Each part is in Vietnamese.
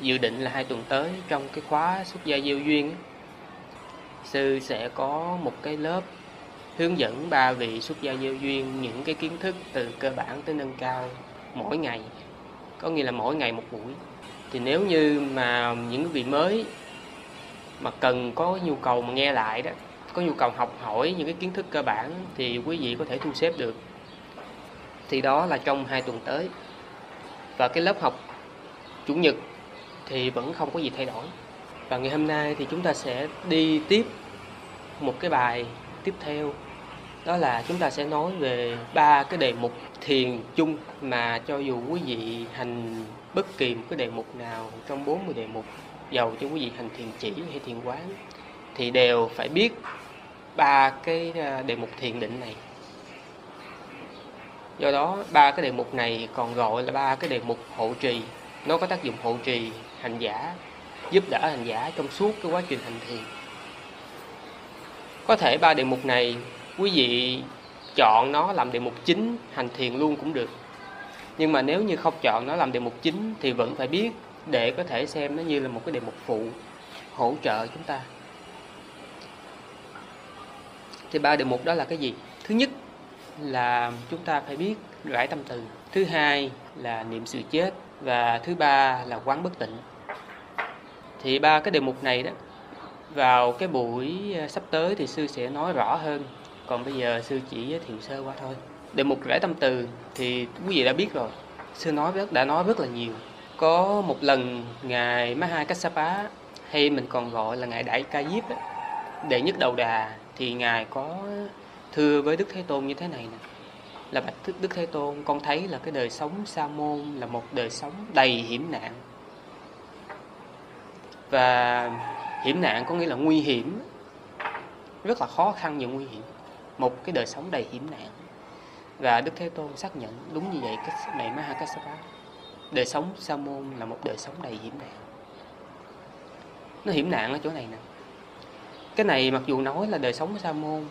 dự định là hai tuần tới trong cái khóa xuất gia gieo duyên sư sẽ có một cái lớp hướng dẫn ba vị xuất gia gieo duyên những cái kiến thức từ cơ bản tới nâng cao mỗi ngày. Có nghĩa là mỗi ngày một buổi. Thì nếu như mà những vị mới mà cần có nhu cầu mà nghe lại đó, có nhu cầu học hỏi những cái kiến thức cơ bản thì quý vị có thể thu xếp được. Thì đó là trong hai tuần tới. Và cái lớp học chủ nhật thì vẫn không có gì thay đổi. Và ngày hôm nay thì chúng ta sẽ đi tiếp một cái bài tiếp theo. Đó là chúng ta sẽ nói về ba cái đề mục thiền chung mà cho dù quý vị hành bất kỳ một cái đề mục nào trong 40 đề mục, dầu cho quý vị hành thiền chỉ hay thiền quán, thì đều phải biết ba cái à, đề mục thiền định này. Do đó, ba cái đề mục này còn gọi là ba cái đề mục hộ trì. Nó có tác dụng hộ trì hành giả, giúp đỡ hành giả trong suốt cái quá trình hành thiền. Có thể ba đề mục này quý vị chọn nó làm đề mục chính, hành thiền luôn cũng được. Nhưng mà nếu như không chọn nó làm đề mục chính thì vẫn phải biết để có thể xem nó như là một cái đề mục phụ hỗ trợ chúng ta. Thì ba đề mục đó là cái gì? Thứ nhất là chúng ta phải biết rải tâm từ. Thứ hai là niệm sự chết và thứ ba là quán bất tịnh thì ba cái đề mục này đó, vào cái buổi ờ, sắp tới thì sư sẽ nói rõ hơn. Còn bây giờ sư chỉ giới thiệu sơ qua thôi. Đề mục rễ tâm từ thì quý vị đã biết rồi. Sư nói rất, đã nói rất là nhiều. Có một lần ngài Maha Kassapa, hay mình còn gọi là ngài Đại Ca Diếp đệ nhất đầu đà, thì ngài có thưa với Đức Thế Tôn như thế này nè. Là bạch Đức Thế Tôn, con thấy là cái đời sống sa môn là một đời sống đầy hiểm nạn và hiểm nạn có nghĩa là nguy hiểm. Rất là khó khăn và nguy hiểm. Một cái đời sống đầy hiểm nạn. Và Đức Thế Tôn xác nhận đúng như vậy cái này Mahakassapa. Đời sống sa môn là một đời sống đầy hiểm nạn. Nó hiểm nạn ở chỗ này nè. Cái này mặc dù nói là đời sống sa môn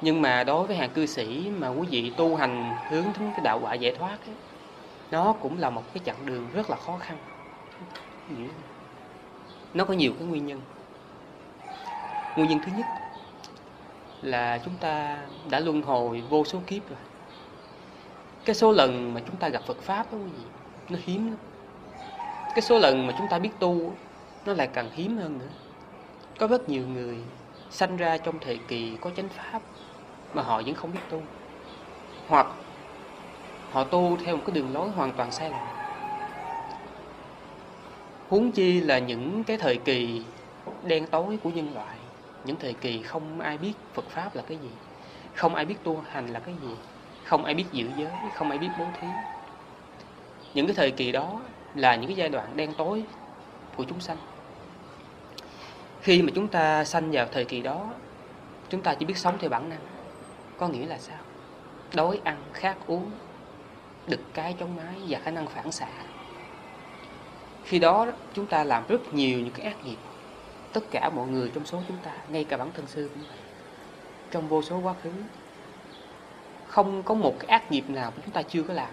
nhưng mà đối với hàng cư sĩ mà quý vị tu hành hướng đến cái đạo quả giải thoát ấy, nó cũng là một cái chặng đường rất là khó khăn nó có nhiều cái nguyên nhân. Nguyên nhân thứ nhất là chúng ta đã luân hồi vô số kiếp rồi. Cái số lần mà chúng ta gặp Phật pháp đó quý vị, nó hiếm lắm. Cái số lần mà chúng ta biết tu nó lại càng hiếm hơn nữa. Có rất nhiều người sanh ra trong thời kỳ có chánh pháp mà họ vẫn không biết tu. Hoặc họ tu theo một cái đường lối hoàn toàn sai lầm huống chi là những cái thời kỳ đen tối của nhân loại, những thời kỳ không ai biết Phật pháp là cái gì, không ai biết tu hành là cái gì, không ai biết giữ giới, không ai biết bố thí. Những cái thời kỳ đó là những cái giai đoạn đen tối của chúng sanh. Khi mà chúng ta sanh vào thời kỳ đó, chúng ta chỉ biết sống theo bản năng, có nghĩa là sao? Đói ăn, khát uống, đực cái chống mái và khả năng phản xạ khi đó chúng ta làm rất nhiều những cái ác nghiệp. Tất cả mọi người trong số chúng ta, ngay cả bản thân sư cũng vậy. Trong vô số quá khứ, không có một cái ác nghiệp nào mà chúng ta chưa có làm.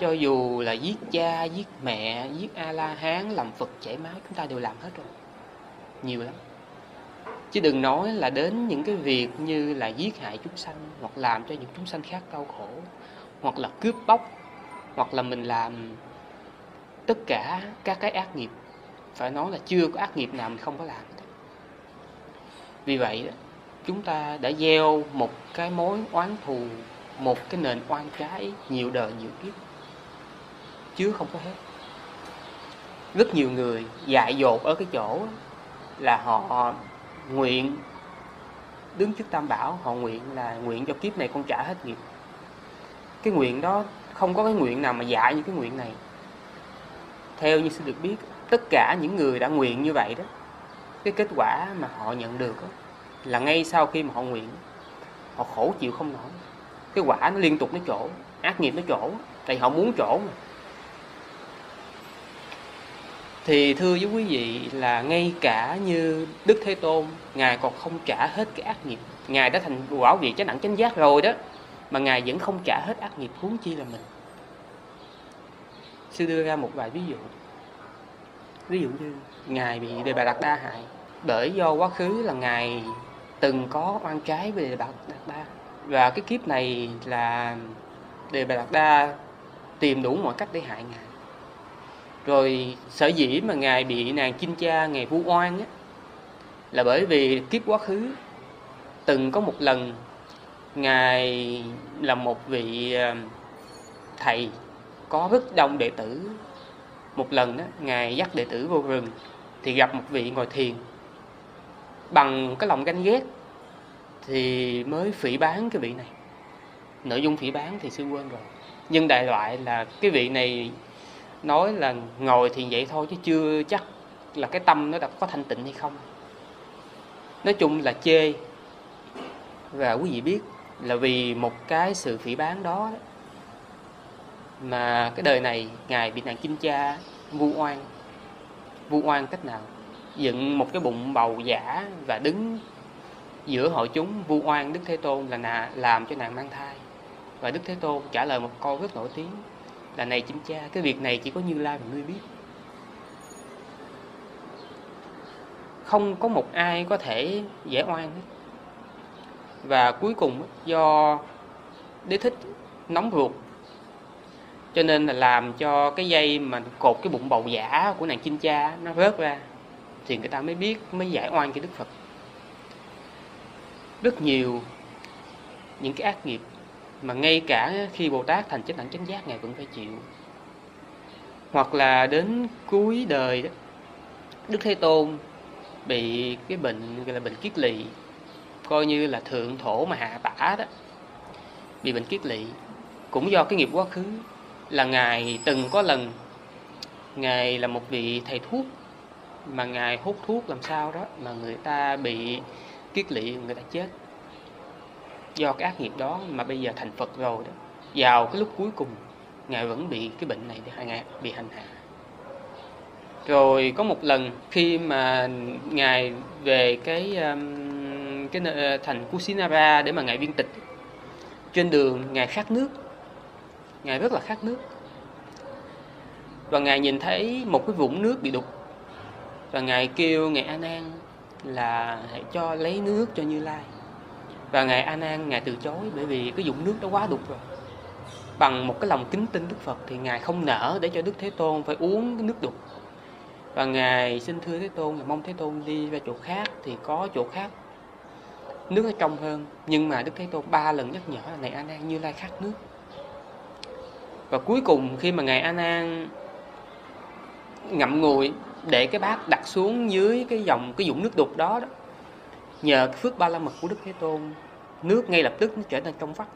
Cho dù là giết cha, giết mẹ, giết a la hán làm phật chảy máu, chúng ta đều làm hết rồi. Nhiều lắm. Chứ đừng nói là đến những cái việc như là giết hại chúng sanh, hoặc làm cho những chúng sanh khác đau khổ, hoặc là cướp bóc hoặc là mình làm tất cả các cái ác nghiệp. Phải nói là chưa có ác nghiệp nào mình không có làm vì vậy chúng ta đã gieo một cái mối oán thù, một cái nền oan trái nhiều đời nhiều kiếp, chứ không có hết. Rất nhiều người dại dột ở cái chỗ là họ nguyện đứng trước tam bảo, họ nguyện là nguyện cho kiếp này con trả hết nghiệp. Cái nguyện đó không có cái nguyện nào mà dạy như cái nguyện này. Theo như sẽ được biết tất cả những người đã nguyện như vậy đó cái kết quả mà họ nhận được đó, là ngay sau khi mà họ nguyện họ khổ chịu không nổi. Cái quả nó liên tục nó trổ ác nghiệp nó trổ tại họ muốn trổ mà. Thì thưa với quý vị là ngay cả như Đức Thế Tôn Ngài còn không trả hết cái ác nghiệp. Ngài đã thành quả vị chánh đẳng chánh giác rồi đó. Mà Ngài vẫn không trả hết ác nghiệp huống chi là mình. Sư đưa ra một vài ví dụ. Ví dụ như ngài bị đề bà đạt đa hại bởi do quá khứ là ngài từng có oan trái với đề bà đạt đa. Và cái kiếp này là đề bà đạt đa tìm đủ mọi cách để hại ngài. Rồi sở dĩ mà ngài bị nàng chinh cha ngài vu oan á, là bởi vì kiếp quá khứ từng có một lần ngài là một vị ờ, thầy có rất đông đệ tử. Một lần đó ngài dắt đệ tử vô rừng thì gặp một vị ngồi thiền. Bằng cái lòng ganh ghét thì mới phỉ bán cái vị này. Nội dung phỉ bán thì sư quên rồi. Nhưng đại loại là cái vị này nói là ngồi thì vậy thôi chứ chưa chắc là cái tâm nó đã có thanh tịnh hay không. Nói chung là chê và quý vị biết là vì một cái sự phỉ bán đó mà cái đời này ngài bị nạn chinh cha vu oan. Vu oan cách nào? Dựng một cái bụng bầu giả và đứng giữa hội chúng. Vu oan đức thế tôn là nà, làm cho nàng mang thai. Và đức thế tôn trả lời một câu rất nổi tiếng là này chim cha cái việc này chỉ có như lai và ngươi biết. Không có một ai có thể giải oan hết và cuối cùng do đế thích nóng ruột, cho nên là làm cho cái dây mà cột cái bụng bầu giả của nàng chinh cha nó rớt ra, thì người ta mới biết, mới giải oan cho đức phật. Rất nhiều những cái ác nghiệp mà ngay cả khi bồ tát thành chánh đẳng chánh giác, ngài vẫn phải chịu. Hoặc là đến cuối đời đó đức thế tôn bị cái bệnh gọi là bệnh kiết lỵ coi như là thượng thổ mà hạ tả đó. Bị bệnh kiết lỵ cũng do cái nghiệp quá khứ là ngài từng có lần ngài là một vị thầy thuốc mà ngài hút thuốc làm sao đó mà người ta bị kiết lỵ người ta chết. Do cái ác nghiệp đó mà bây giờ thành Phật rồi đó vào cái lúc cuối cùng ngài vẫn bị cái bệnh này để ngài bị hành hạ. Rồi có một lần khi mà ngài về cái um, cái ờ, thành Kusinara để mà ngài viên tịch. Trên đường ngài khát nước ngài rất là khát nước. Và ngài nhìn thấy một cái vũng nước bị đục. Và ngài kêu ngài a nan là hãy cho lấy nước cho như lai. Và ngài a nan ngài từ chối bởi vì cái vũng nước đó quá đục rồi. Bằng một cái lòng kính tin đức phật thì ngài không nỡ để cho đức thế tôn phải uống cái nước đục. Và ngài xin thưa thế tôn là mong thế tôn đi ra chỗ khác thì có chỗ khác nước nó trong hơn. Nhưng mà đức thế tôn ba lần nhắc nhở là này a nan như lai khát nước. Và cuối cùng khi mà ngài a nan ngậm ngùi để cái bát đặt xuống dưới cái dòng cái dũng nước đục đó, đó nhờ cái phước ba la mật của đức thế tôn nước ngay lập tức nó trở nên trong vắt.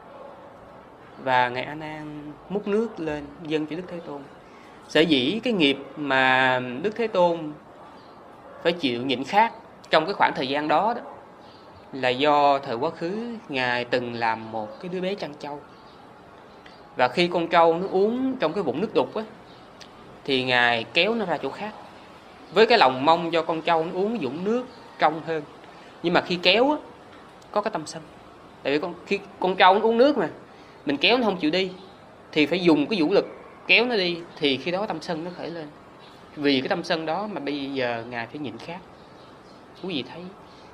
Và ngài a nan múc nước lên dâng cho đức thế tôn. Sở dĩ cái nghiệp mà đức thế tôn phải chịu nhịn khát trong cái khoảng thời gian đó, đó là do thời quá khứ, ngài từng làm một cái đứa bé chăn trâu. Và khi con trâu nó uống trong cái vũng nước đục á, thì ngài kéo nó ra chỗ khác. Với cái lòng mong cho con trâu nó uống vũng nước trong hơn. Nhưng mà khi kéo á, có cái tâm sân. Tại vì con, khi con trâu nó uống nước mà, mình kéo nó không chịu đi, thì phải dùng cái vũ lực kéo nó đi, thì khi đó tâm sân nó khởi lên. Vì cái tâm sân đó mà bây giờ ngài phải nhịn khác quý vị thấy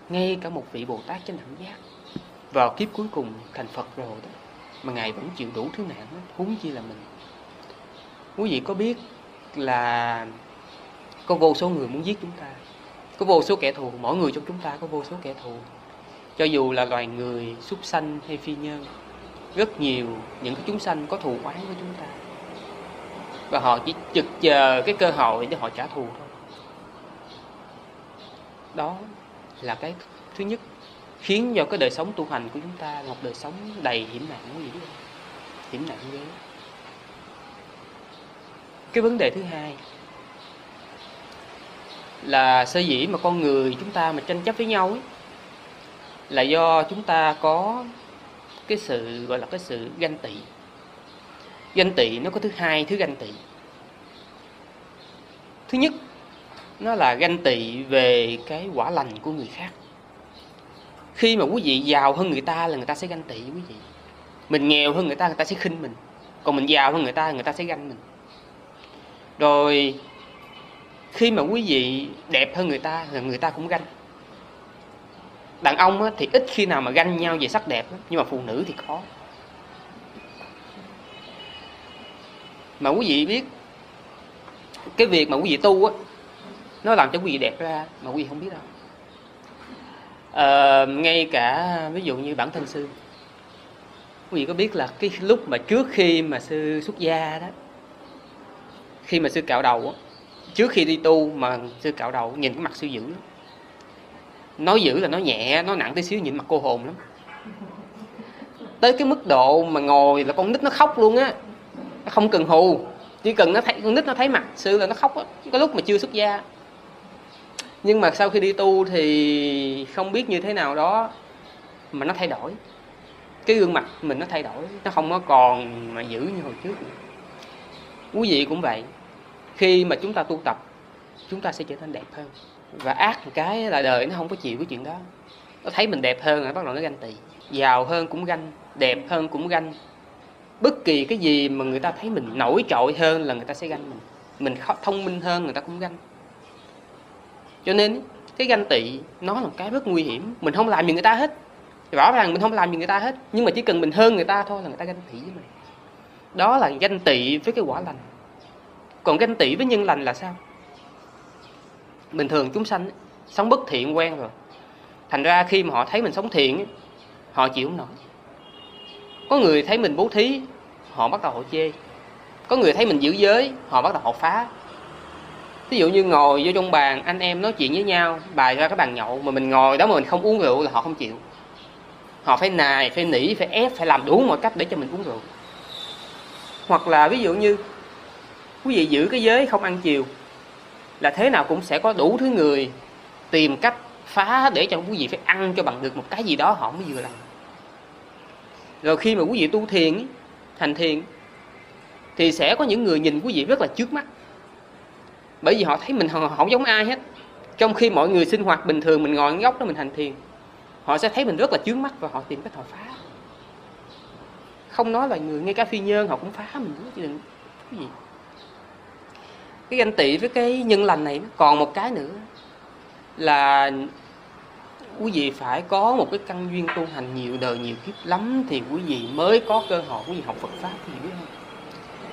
ngay cả một vị bồ tát chánh đẳng giác. Vào kiếp cuối cùng thành phật rồi đó mà ngài vẫn chịu đủ thứ nạn đó, huống chi là mình. Quý vị có biết là có vô số người muốn giết chúng ta? Có vô số kẻ thù mỗi người trong chúng ta có vô số kẻ thù. Cho dù là loài người súc sanh hay phi nhân rất nhiều những cái chúng sanh có thù oán với chúng ta. Và họ chỉ trực chờ cái cơ hội để họ trả thù thôi. Đó là cái thứ nhất khiến cho cái đời sống tu hành của chúng ta một đời sống đầy hiểm nạn quý vị hiểm nạn ghê cái vấn đề thứ hai là sơ dĩ mà con người chúng ta mà tranh chấp với nhau ấy, là do chúng ta có cái sự gọi là cái sự ganh tị. Ganh tị nó có thứ hai thứ ganh tị. Thứ nhất nó là ganh tị về cái quả lành của người khác. Khi mà quý vị giàu hơn người ta là người ta sẽ ganh tị với quý vị. Mình nghèo hơn người ta người ta sẽ khinh mình. Còn mình giàu hơn người ta người ta sẽ ganh mình. Rồi, khi mà quý vị đẹp hơn người ta là người ta cũng ganh. Đàn ông thì ít khi nào mà ganh nhau về sắc đẹp nhưng mà phụ nữ thì khó. Mà quý vị biết, cái việc mà quý vị tu á nó làm cho quý vị đẹp ra mà quý vị không biết đâu. À, ngay cả ví dụ như bản thân sư quý vị có biết là cái lúc mà trước khi mà sư xuất gia đó khi mà sư cạo đầu á trước khi đi tu mà sư cạo đầu nhìn cái mặt sư dữ lắm. Nói dữ là nó nhẹ nó nặng tí xíu nhìn mặt cô hồn lắm. Tới cái mức độ mà ngồi là con nít nó khóc luôn á. Nó không cần hù chỉ cần nó thấy con nít nó thấy mặt sư là nó khóc á. Có lúc mà chưa xuất gia nhưng mà sau khi đi tu thì không biết như thế nào đó, mà nó thay đổi. Cái gương mặt mình nó thay đổi, nó không có còn mà giữ như hồi trước quý vị cũng vậy. Khi mà chúng ta tu tập, chúng ta sẽ trở nên đẹp hơn. Và ác một cái là đời nó không có chịu cái chuyện đó. Nó thấy mình đẹp hơn rồi bắt đầu nó ganh tị. Giàu hơn cũng ganh, đẹp hơn cũng ganh. Bất kỳ cái gì mà người ta thấy mình nổi trội hơn là người ta sẽ ganh mình. Mình thông minh hơn, người ta cũng ganh cho nên cái ganh tị nó là một cái rất nguy hiểm. Mình không làm gì người ta hết. Rõ ràng mình không làm gì người ta hết. Nhưng mà chỉ cần mình hơn người ta thôi là người ta ganh tị với mình. Đó là ganh tị với cái quả lành. Còn ganh tị với nhân lành là sao? Bình thường chúng sanh sống bất thiện quen rồi. Thành ra khi mà họ thấy mình sống thiện họ chịu không nổi. Có người thấy mình bố thí, họ bắt đầu họ chê. Có người thấy mình giữ giới, họ bắt đầu họ phá ví dụ như ngồi vô trong bàn, anh em nói chuyện với nhau bài ra cái bàn nhậu mà mình ngồi đó mà mình không uống rượu là họ không chịu. Họ phải nài, phải nỉ, phải ép, phải làm đủ mọi cách để cho mình uống rượu. Hoặc là ví dụ như, quý vị giữ cái giới không ăn chiều, là thế nào cũng sẽ có đủ thứ người tìm cách phá để cho quý vị phải ăn cho bằng được một cái gì đó họ mới vừa lòng rồi khi mà quý vị tu thiền, thành thiền, thì sẽ có những người nhìn quý vị rất là trước mắt bởi vì họ thấy mình không giống ai hết. Trong khi mọi người sinh hoạt bình thường, mình ngồi góc đó mình hành thiền, họ sẽ thấy mình rất là chướng mắt và họ tìm cách họ phá. Không nói là người ngay cả phi nhân họ cũng phá mình, chứ đừng cái gì. Cái ganh tị với cái nhân lành này còn một cái nữa là quý vị phải có một cái căn duyên tu hành nhiều đời nhiều kiếp lắm thì quý vị mới có cơ hội, quý vị học Phật pháp quý vị biết không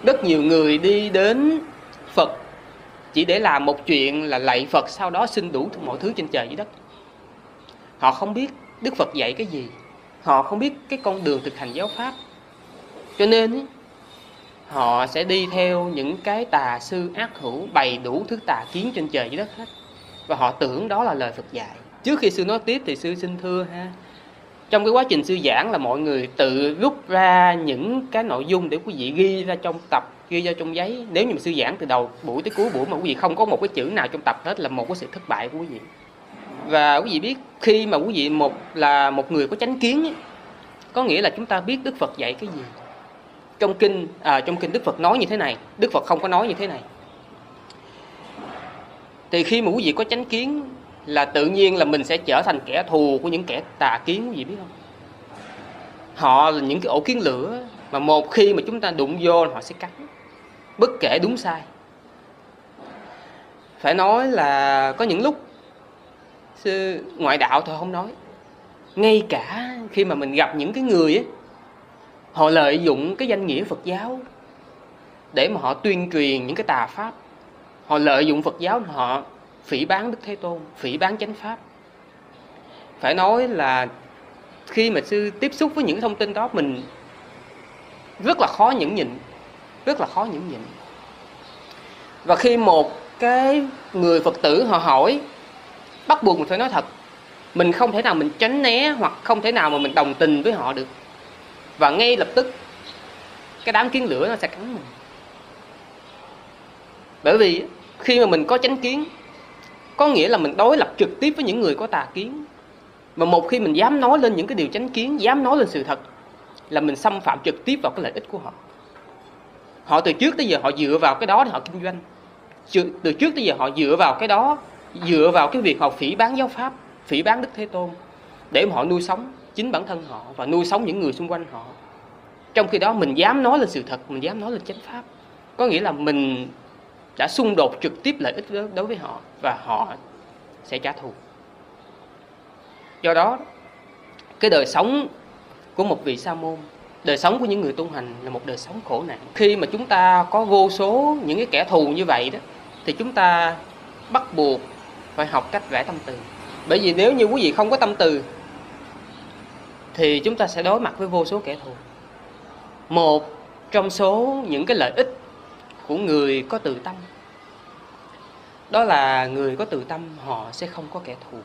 rất nhiều người đi đến Phật chỉ để làm một chuyện là lạy Phật, sau đó xin đủ mọi thứ trên trời dưới đất. Họ không biết Đức Phật dạy cái gì. Họ không biết cái con đường thực hành giáo pháp. Cho nên họ sẽ đi theo những cái tà sư ác hữu bày đủ thứ tà kiến trên trời dưới đất hết. Và họ tưởng đó là lời Phật dạy. Trước khi sư nói tiếp thì sư xin thưa ha, trong cái quá trình sư giảng là mọi người tự rút ra những cái nội dung để quý vị ghi ra trong tập ghi ra trong giấy. Nếu như mà sư giảng từ đầu buổi tới cuối buổi mà quý vị không có một cái chữ nào trong tập hết là một cái sự thất bại của quý vị. Và quý vị biết khi mà quý vị một là một người có chánh kiến ấy, có nghĩa là chúng ta biết Đức Phật dạy cái gì. Trong kinh à, trong kinh Đức Phật nói như thế này Đức Phật không có nói như thế này. Thì khi mà quý vị có chánh kiến là tự nhiên là mình sẽ trở thành kẻ thù của những kẻ tà kiến quý vị biết không? Họ là những cái ổ kiến lửa mà một khi mà chúng ta đụng vô họ sẽ cắn bất kể đúng sai. Phải nói là có những lúc sư ngoại đạo thôi không nói ngay cả khi mà mình gặp những cái người ấy, họ lợi dụng cái danh nghĩa Phật giáo để mà họ tuyên truyền những cái tà pháp họ lợi dụng Phật giáo họ phỉ bán Đức Thế Tôn phỉ bán chánh pháp. Phải nói là khi mà sư tiếp xúc với những thông tin đó mình rất là khó nhẫn nhịn rất là khó nhẫn nhịn và khi một cái người Phật tử họ hỏi, bắt buộc mình phải nói thật, mình không thể nào mình tránh né hoặc không thể nào mà mình đồng tình với họ được. Và ngay lập tức, cái đám kiến lửa nó sẽ cắn mình. Bởi vì khi mà mình có chánh kiến, có nghĩa là mình đối lập trực tiếp với những người có tà kiến. Mà một khi mình dám nói lên những cái điều chánh kiến, dám nói lên sự thật, là mình xâm phạm trực tiếp vào cái lợi ích của họ họ từ trước tới giờ họ dựa vào cái đó để họ kinh doanh. Từ trước tới giờ họ dựa vào cái đó, dựa vào cái việc họ phỉ bán giáo pháp, phỉ bán đức thế tôn để mà họ nuôi sống chính bản thân họ và nuôi sống những người xung quanh họ. Trong khi đó mình dám nói lên sự thật, mình dám nói lên chánh pháp. Có nghĩa là mình đã xung đột trực tiếp lợi ích đối với họ và họ sẽ trả thù. Do đó, cái đời sống của một vị sa môn đời sống của những người tu hành là một đời sống khổ nạn. Khi mà chúng ta có vô số những cái kẻ thù như vậy đó, thì chúng ta bắt buộc phải học cách vẽ tâm từ. Bởi vì nếu như quý vị không có tâm từ, thì chúng ta sẽ đối mặt với vô số kẻ thù. Một trong số những cái lợi ích của người có từ tâm, đó là người có từ tâm họ sẽ không có kẻ thù.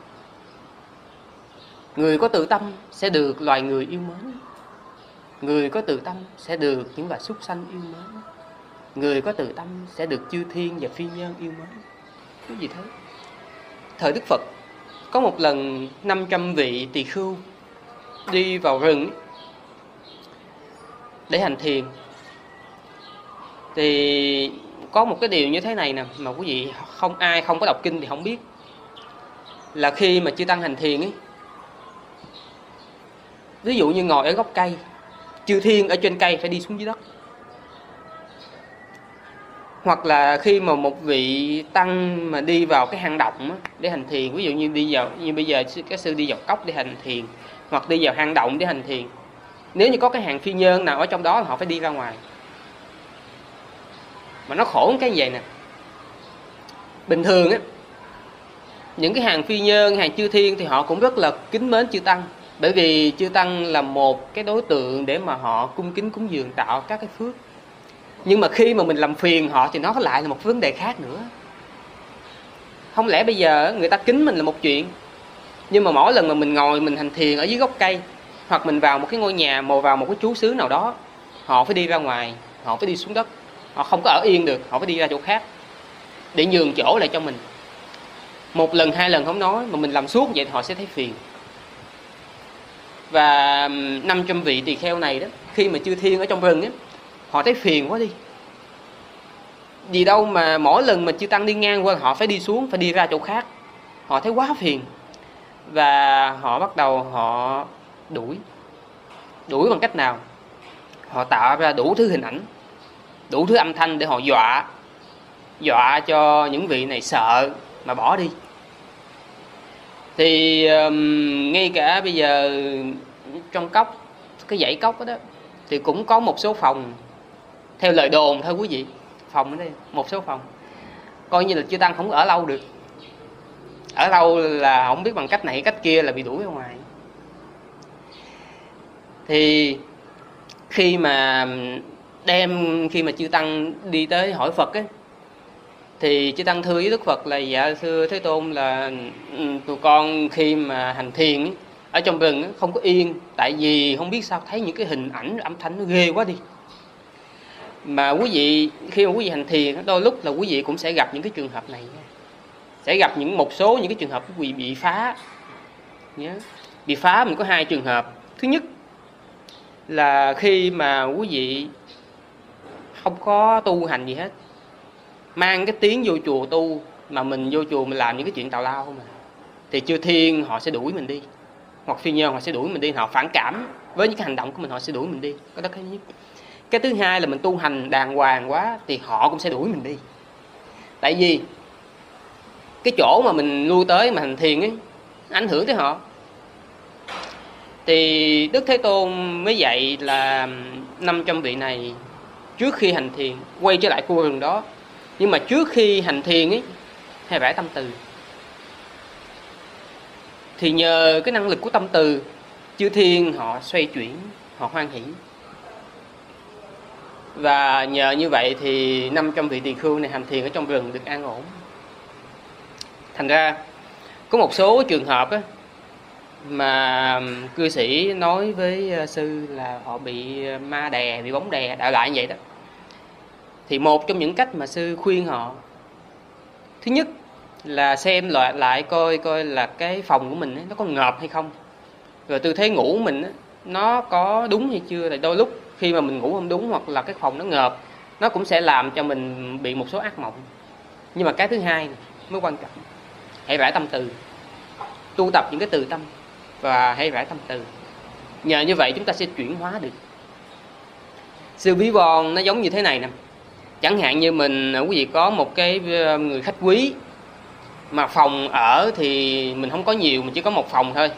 Người có từ tâm sẽ được loài người yêu mến người có từ tâm sẽ được những loài súc sanh yêu mến. Người có từ tâm sẽ được chư thiên và phi nhân yêu mến. Cái gì thế? Thời đức phật, có một lần 500 vị tỳ khưu đi vào rừng để hành thiền. Thì có một cái điều như thế này nè, mà quý vị không, ai không có đọc kinh thì không biết. Là khi mà chư tăng hành thiền ấy, ví dụ như ngồi ở gốc cây chư thiên ở trên cây phải đi xuống dưới đất. Hoặc là khi mà một vị tăng mà đi vào cái hang động á, để hành thiền ví dụ như đi vào như bây giờ các sư đi vào cốc để hành thiền hoặc đi vào hang động để hành thiền nếu như có cái hàng phi nhân nào ở trong đó họ phải đi ra ngoài. Mà nó khổ cái vậy nè. Bình thường á những cái hàng phi nhân hàng chư thiên thì họ cũng rất là kính mến chư tăng bởi vì chư tăng là một cái đối tượng để mà họ cung kính, cúng dường, tạo các cái phước. Nhưng mà khi mà mình làm phiền họ thì nó lại là một vấn đề khác nữa. Không lẽ bây giờ người ta kính mình là một chuyện, nhưng mà mỗi lần mà mình ngồi, mình hành thiền ở dưới gốc cây, hoặc mình vào một cái ngôi nhà mà vào một cái chú xứ nào đó, họ phải đi ra ngoài, họ phải đi xuống đất. Họ không có ở yên được, họ phải đi ra chỗ khác để nhường chỗ lại cho mình. Một lần, hai lần không nói mà mình làm suốt vậy thì họ sẽ thấy phiền và 500 vị tỳ kheo này đó, khi mà chư thiên ở trong rừng ấy, họ thấy phiền quá đi. Vì đâu mà mỗi lần mà chư tăng đi ngang qua, họ phải đi xuống, phải đi ra chỗ khác. Họ thấy quá phiền. Và họ bắt đầu họ đuổi. Đuổi bằng cách nào? Họ tạo ra đủ thứ hình ảnh, đủ thứ âm thanh để họ dọa dọa cho những vị này sợ mà bỏ đi thì um, ngay cả bây giờ trong cốc cái dãy cốc đó, đó thì cũng có một số phòng. Theo lời đồn thôi quý vị phòng ở đây một số phòng. Coi như là chưa tăng không ở lâu được. Ở lâu là không biết bằng cách này cách kia là bị đuổi ra ngoài. Thì khi mà đem khi mà chư tăng đi tới hỏi phật ấy thì chư tăng thưa với đức phật là dạ thưa thế tôn là ừ, tụi con khi mà hành thiền ấy, ở trong rừng ấy, không có yên. Tại vì không biết sao thấy những cái hình ảnh âm thanh nó ghê quá đi. Mà quý vị khi mà quý vị hành thiền đôi lúc là quý vị cũng sẽ gặp những cái trường hợp này sẽ gặp những một số những cái trường hợp quý vị bị phá. Nhớ bị phá mình có hai trường hợp. Thứ nhất là khi mà quý vị không có tu hành gì hết mang cái tiếng vô chùa tu mà mình vô chùa mình làm những cái chuyện tào lao không à. Thì chư thiên họ sẽ đuổi mình đi, hoặc phi nhân họ sẽ đuổi mình đi, họ phản cảm với những cái hành động của mình, họ sẽ đuổi mình đi. Cái đó cái nhất. Cái thứ hai là mình tu hành đàng hoàng quá thì họ cũng sẽ đuổi mình đi. Tại vì cái chỗ mà mình lui tới mà hành thiền ấy ảnh hưởng tới họ. Thì đức thế tôn mới dạy là 500 vị này trước khi hành thiền, quay trở lại khu rừng đó nhưng mà trước khi hành thiền ấy hay vẽ tâm từ. Thì nhờ cái năng lực của tâm từ chư thiên họ xoay chuyển họ hoan hỷ. Và nhờ như vậy thì 500 vị tỳ khưu này hành thiền ở trong rừng được an ổn. Thành ra có một số trường hợp á, mà cư sĩ nói với ờ, sư là họ bị ờ, ma đè bị bóng đè đại loại như vậy đó thì một trong những cách mà sư khuyên họ thứ nhất là xem loại lại coi coi là cái phòng của mình ấy, nó có ngợp hay không. Rồi tư thế ngủ mình ấy, nó có đúng hay chưa? Thì đôi lúc khi mà mình ngủ không đúng hoặc là cái phòng nó ngợp nó cũng sẽ làm cho mình bị một số ác mộng. Nhưng mà cái thứ hai mới quan trọng hãy rải tâm từ. Tu tập những cái từ tâm và hãy rải tâm từ. Nhờ như vậy chúng ta sẽ chuyển hóa được. Sự ví von nó giống như thế này nè chẳng hạn như mình à, quý vị có một cái à, người khách quý mà phòng ở thì mình không có nhiều, mình chỉ có một phòng thôi.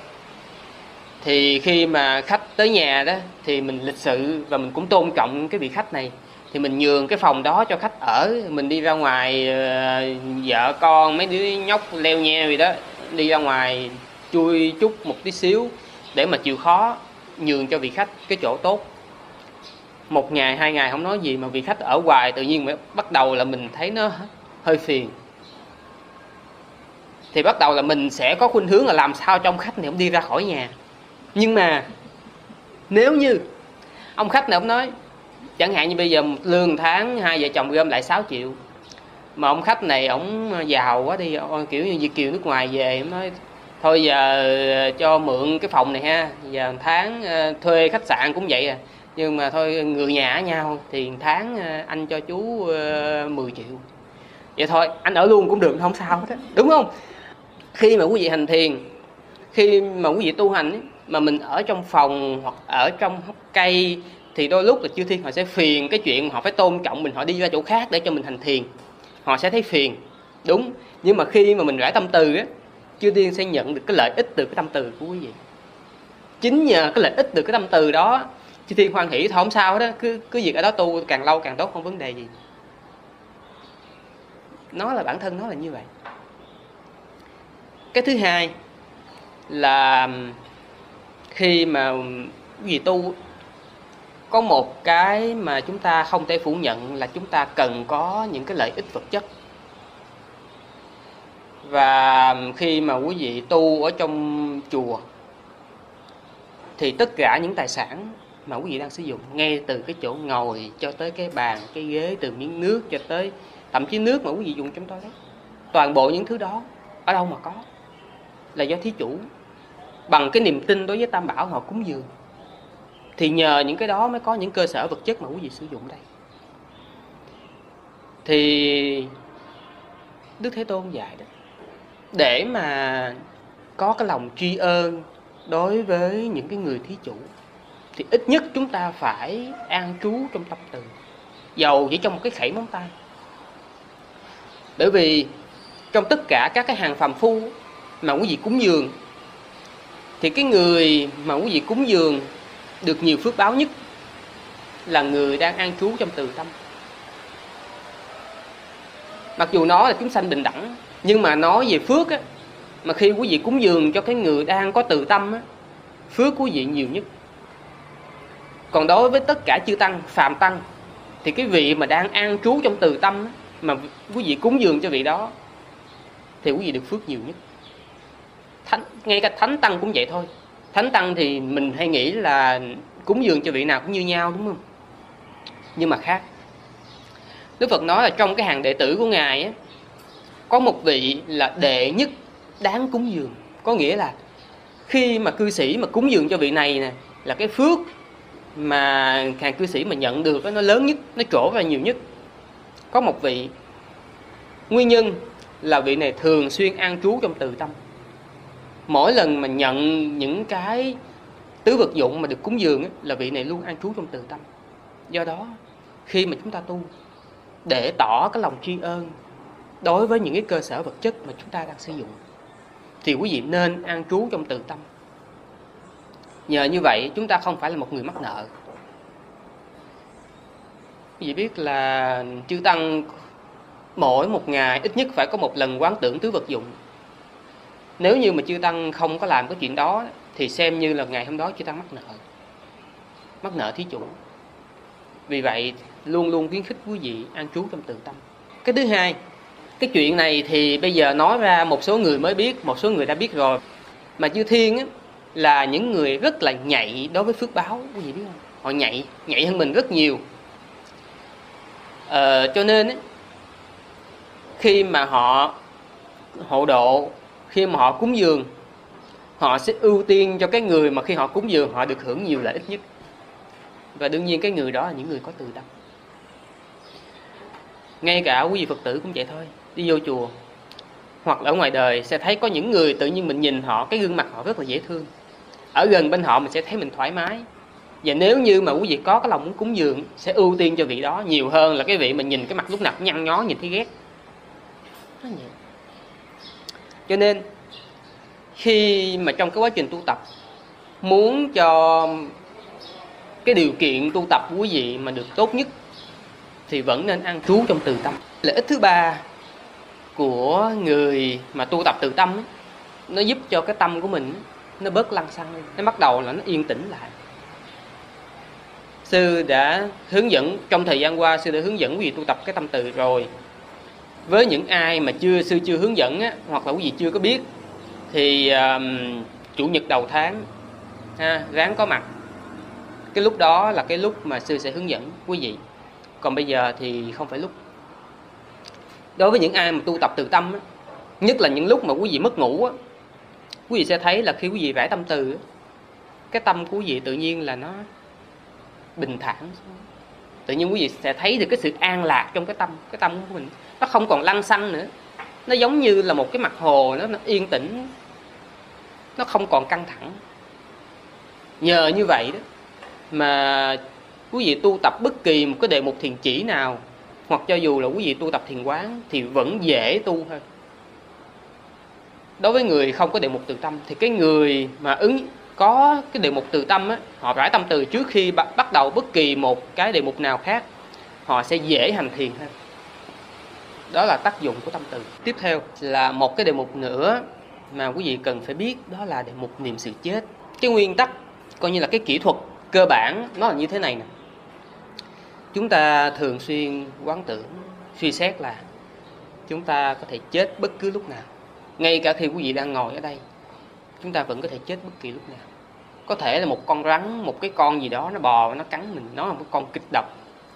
Thì khi mà khách tới nhà đó thì mình lịch sự và mình cũng tôn trọng cái vị khách này. Thì mình nhường cái phòng đó cho khách ở, mình đi ra ngoài à, vợ con, mấy đứa nhóc leo nheo gì đó, đi ra ngoài chui chút một tí xíu để mà chịu khó nhường cho vị khách cái chỗ tốt một ngày, hai ngày không nói gì mà vị khách ở hoài, tự nhiên bắt đầu là mình thấy nó hơi phiền. Thì bắt đầu là mình sẽ có khuynh hướng là làm sao trong khách này ông đi ra khỏi nhà. Nhưng mà nếu như ông khách này ông nói, chẳng hạn như bây giờ lương tháng hai vợ chồng gom lại 6 triệu, mà ông khách này ông giàu quá đi kiểu như việt kiều nước ngoài về, ông nói, thôi giờ cho mượn cái phòng này ha, giờ tháng ờ, thuê khách sạn cũng vậy à nhưng mà thôi, người nhà nhau thì tháng ờ, anh cho chú ờ, 10 triệu. Vậy thôi, anh ở luôn cũng được, không sao hết đúng không? Khi mà quý vị hành thiền, khi mà quý vị tu hành mà mình ở trong phòng hoặc ở trong hốc cây, thì đôi lúc là chư thiên họ sẽ phiền cái chuyện họ phải tôn trọng mình, họ đi ra chỗ khác để cho mình hành thiền. Họ sẽ thấy phiền, đúng. Nhưng mà khi mà mình rải tâm từ á, chư thiên sẽ nhận được cái lợi ích từ cái tâm từ của quý vị. Chính nhờ cái lợi ích từ cái tâm từ đó chư thiên hoan hỷ thôi không sao đó cứ cứ việc ở đó tu càng lâu càng tốt, không vấn đề gì. Nó là bản thân nó là như vậy. Cái thứ hai là khi mà quý vị tu có một cái mà chúng ta không thể phủ nhận là chúng ta cần có những cái lợi ích vật chất. Và khi mà quý vị tu ở trong chùa thì tất cả những tài sản mà quý vị đang sử dụng, ngay từ cái chỗ ngồi cho tới cái bàn, cái ghế, từ miếng nước cho tới, thậm chí nước mà quý vị dùng trong toilet. Toàn bộ những thứ đó ở đâu mà có? Là do thí chủ, bằng cái niềm tin đối với tam bảo họ cúng dường. Thì nhờ những cái đó mới có những cơ sở vật chất mà quý vị sử dụng đây. Thì đức thế tôn dạy đó, để mà có cái lòng tri ân đối với những cái người thí chủ thì ít nhất chúng ta phải an trú trong tâm từ dầu chỉ trong một cái khẩy móng tay. Bởi vì trong tất cả các cái hàng phàm phu mà quý vị cúng dường, thì cái người mà quý vị cúng dường được nhiều phước báo nhất là người đang an trú trong từ tâm. Mặc dù nó là chúng sanh bình đẳng, nhưng mà nói về phước á, mà khi quý vị cúng dường cho cái người đang có từ tâm á, phước quý vị nhiều nhất còn đối với tất cả chư tăng phàm tăng thì cái vị mà đang an trú trong từ tâm mà quý vị cúng dường cho vị đó thì quý vị được phước nhiều nhất. Thánh ngay cả thánh tăng cũng vậy thôi. Thánh tăng thì mình hay nghĩ là cúng dường cho vị nào cũng như nhau đúng không? Nhưng mà khác. Đức phật nói là trong cái hàng đệ tử của ngài ấy, có một vị là đệ nhất đáng cúng dường. Có nghĩa là khi mà cư sĩ mà cúng dường cho vị này nè là cái phước mà hàng cư sĩ mà nhận được đó, nó lớn nhất nó trổ ra nhiều nhất. Có một vị nguyên nhân là vị này thường xuyên an trú trong từ tâm. Mỗi lần mà nhận những cái tứ vật dụng mà được cúng dường là vị này luôn an trú trong từ tâm. Do đó khi mà chúng ta tu để tỏ cái lòng tri ân đối với những cái cơ sở vật chất mà chúng ta đang sử dụng thì quý vị nên an trú trong từ tâm nhờ như vậy chúng ta không phải là một người mắc nợ. Quý vị biết là chư tăng mỗi một ngày ít nhất phải có một lần quán tưởng tứ vật dụng. Nếu như mà chư tăng không có làm cái chuyện đó thì xem như là ngày hôm đó chư tăng mắc nợ. Mắc nợ thí chủ. Vì vậy luôn luôn khuyến khích quý vị an trú trong tự tâm. Cái thứ hai cái chuyện này thì bây giờ nói ra một số người mới biết một số người đã biết rồi. Mà chư thiên á, là những người rất là nhạy đối với phước báo quý vị biết không? Họ nhạy nhạy hơn mình rất nhiều. Ờ, cho nên ấy, khi mà họ hộ độ khi mà họ cúng dường họ sẽ ưu tiên cho cái người mà khi họ cúng dường họ được hưởng nhiều lợi ích nhất. Và đương nhiên cái người đó là những người có từ tâm. Ngay cả quý vị phật tử cũng vậy thôi đi vô chùa hoặc ở ngoài đời sẽ thấy có những người tự nhiên mình nhìn họ cái gương mặt họ rất là dễ thương ở gần bên họ mình sẽ thấy mình thoải mái. Và nếu như mà quý vị có cái lòng muốn cúng dường, sẽ ưu tiên cho vị đó nhiều hơn là cái vị mình nhìn cái mặt lúc nào cũng nhăn nhó, nhìn thấy ghét. Cho nên, khi mà trong cái quá trình tu tập, muốn cho cái điều kiện tu tập của quý vị mà được tốt nhất, thì vẫn nên ăn trú trong từ tâm. Lợi ích thứ ba của người mà tu tập từ tâm nó giúp cho cái tâm của mình nó bớt lăng xăng nó bắt đầu là nó yên tĩnh lại. Sư đã hướng dẫn trong thời gian qua sư đã hướng dẫn quý vị tu tập cái tâm từ rồi. Với những ai mà chưa sư chưa hướng dẫn á, hoặc là quý vị chưa có biết thì um, chủ nhật đầu tháng ha, ráng có mặt. Cái lúc đó là cái lúc mà sư sẽ hướng dẫn quý vị. Còn bây giờ thì không phải lúc. Đối với những ai mà tu tập từ tâm á, nhất là những lúc mà quý vị mất ngủ á, quý vị sẽ thấy là khi quý vị vẽ tâm từ cái tâm của quý vị tự nhiên là nó bình thản tự nhiên quý vị sẽ thấy được cái sự an lạc trong cái tâm cái tâm của mình. Nó không còn lăng xăng nữa. Nó giống như là một cái mặt hồ nó, nó yên tĩnh nó không còn căng thẳng. Nhờ như vậy đó mà quý vị tu tập bất kỳ một cái đề mục thiền chỉ nào hoặc cho dù là quý vị tu tập thiền quán thì vẫn dễ tu hơn đối với người không có đề mục từ tâm thì cái người mà ứng có cái đề mục từ tâm á, họ rải tâm từ trước khi bắt đầu bất kỳ một cái đề mục nào khác họ sẽ dễ hành thiền hơn. Đó là tác dụng của tâm từ. Tiếp theo là một cái đề mục nữa mà quý vị cần phải biết đó là đề mục niệm sự chết. Cái nguyên tắc coi như là cái kỹ thuật cơ bản nó là như thế này nè. Chúng ta thường xuyên quán tưởng suy xét là chúng ta có thể chết bất cứ lúc nào ngay cả khi quý vị đang ngồi ở đây, chúng ta vẫn có thể chết bất kỳ lúc nào. Có thể là một con rắn, một cái con gì đó, nó bò, nó cắn mình, nó là một con kịch độc,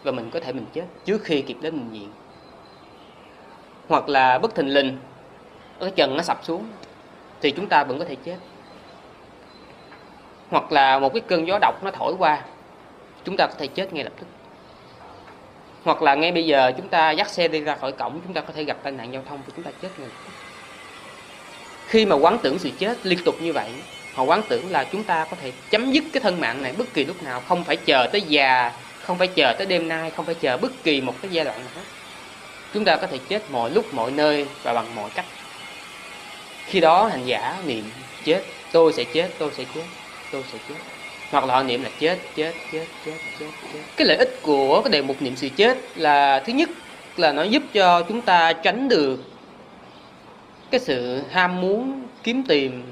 và mình có thể mình chết trước khi kịp đến bệnh viện. Hoặc là bất thình lình, cái chân nó sập xuống, thì chúng ta vẫn có thể chết. Hoặc là một cái cơn gió độc nó thổi qua, chúng ta có thể chết ngay lập tức. Hoặc là ngay bây giờ chúng ta dắt xe đi ra khỏi cổng, chúng ta có thể gặp tai nạn giao thông và chúng ta chết ngay lập tức khi mà quán tưởng sự chết liên tục như vậy, họ quán tưởng là chúng ta có thể chấm dứt cái thân mạng này bất kỳ lúc nào, không phải chờ tới già, không phải chờ tới đêm nay, không phải chờ bất kỳ một cái giai đoạn nào hết. Chúng ta có thể chết mọi lúc, mọi nơi và bằng mọi cách. Khi đó hành giả niệm, chết, tôi sẽ chết, tôi sẽ chết, tôi sẽ chết. Hoặc là họ niệm là, chết chết chết chết chết chết. Cái lợi ích của cái đề mục niệm sự chết là, thứ nhất là nó giúp cho chúng ta tránh được cái sự ham muốn kiếm tìm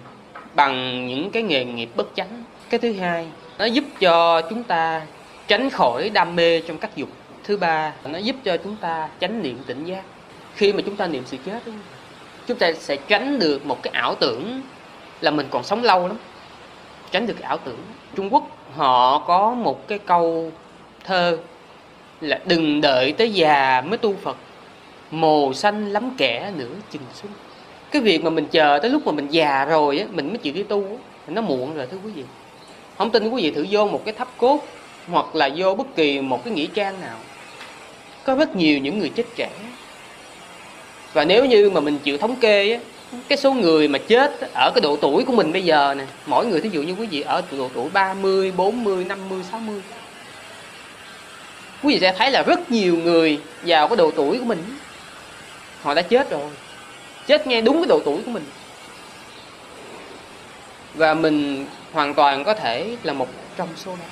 bằng những cái nghề nghiệp bất chánh. Cái thứ hai, nó giúp cho chúng ta tránh khỏi đam mê trong các dục. Thứ ba, nó giúp cho chúng ta tránh niệm tỉnh giác. Khi mà chúng ta niệm sự chết, chúng ta sẽ tránh được một cái ảo tưởng là mình còn sống lâu lắm. Tránh được cái ảo tưởng. Trung quốc họ có một cái câu thơ là đừng đợi tới già mới tu phật, mồ xanh lắm kẻ nửa chừng xuân cái việc mà mình chờ tới lúc mà mình già rồi á mình mới chịu đi tu á nó muộn rồi thưa quý vị. Không tin quý vị thử vô một cái tháp cốt hoặc là vô bất kỳ một cái nghĩa trang nào. Có rất nhiều những người chết trẻ. Và nếu như mà mình chịu thống kê á cái số người mà chết ở cái độ tuổi của mình bây giờ nè mỗi người thí dụ như quý vị ở độ tuổi 30, 40, 50, 60 quý vị sẽ thấy là rất nhiều người vào cái độ tuổi của mình. Họ đã chết rồi chết ngay đúng cái độ tuổi của mình. Và mình hoàn toàn có thể là một trong số đó.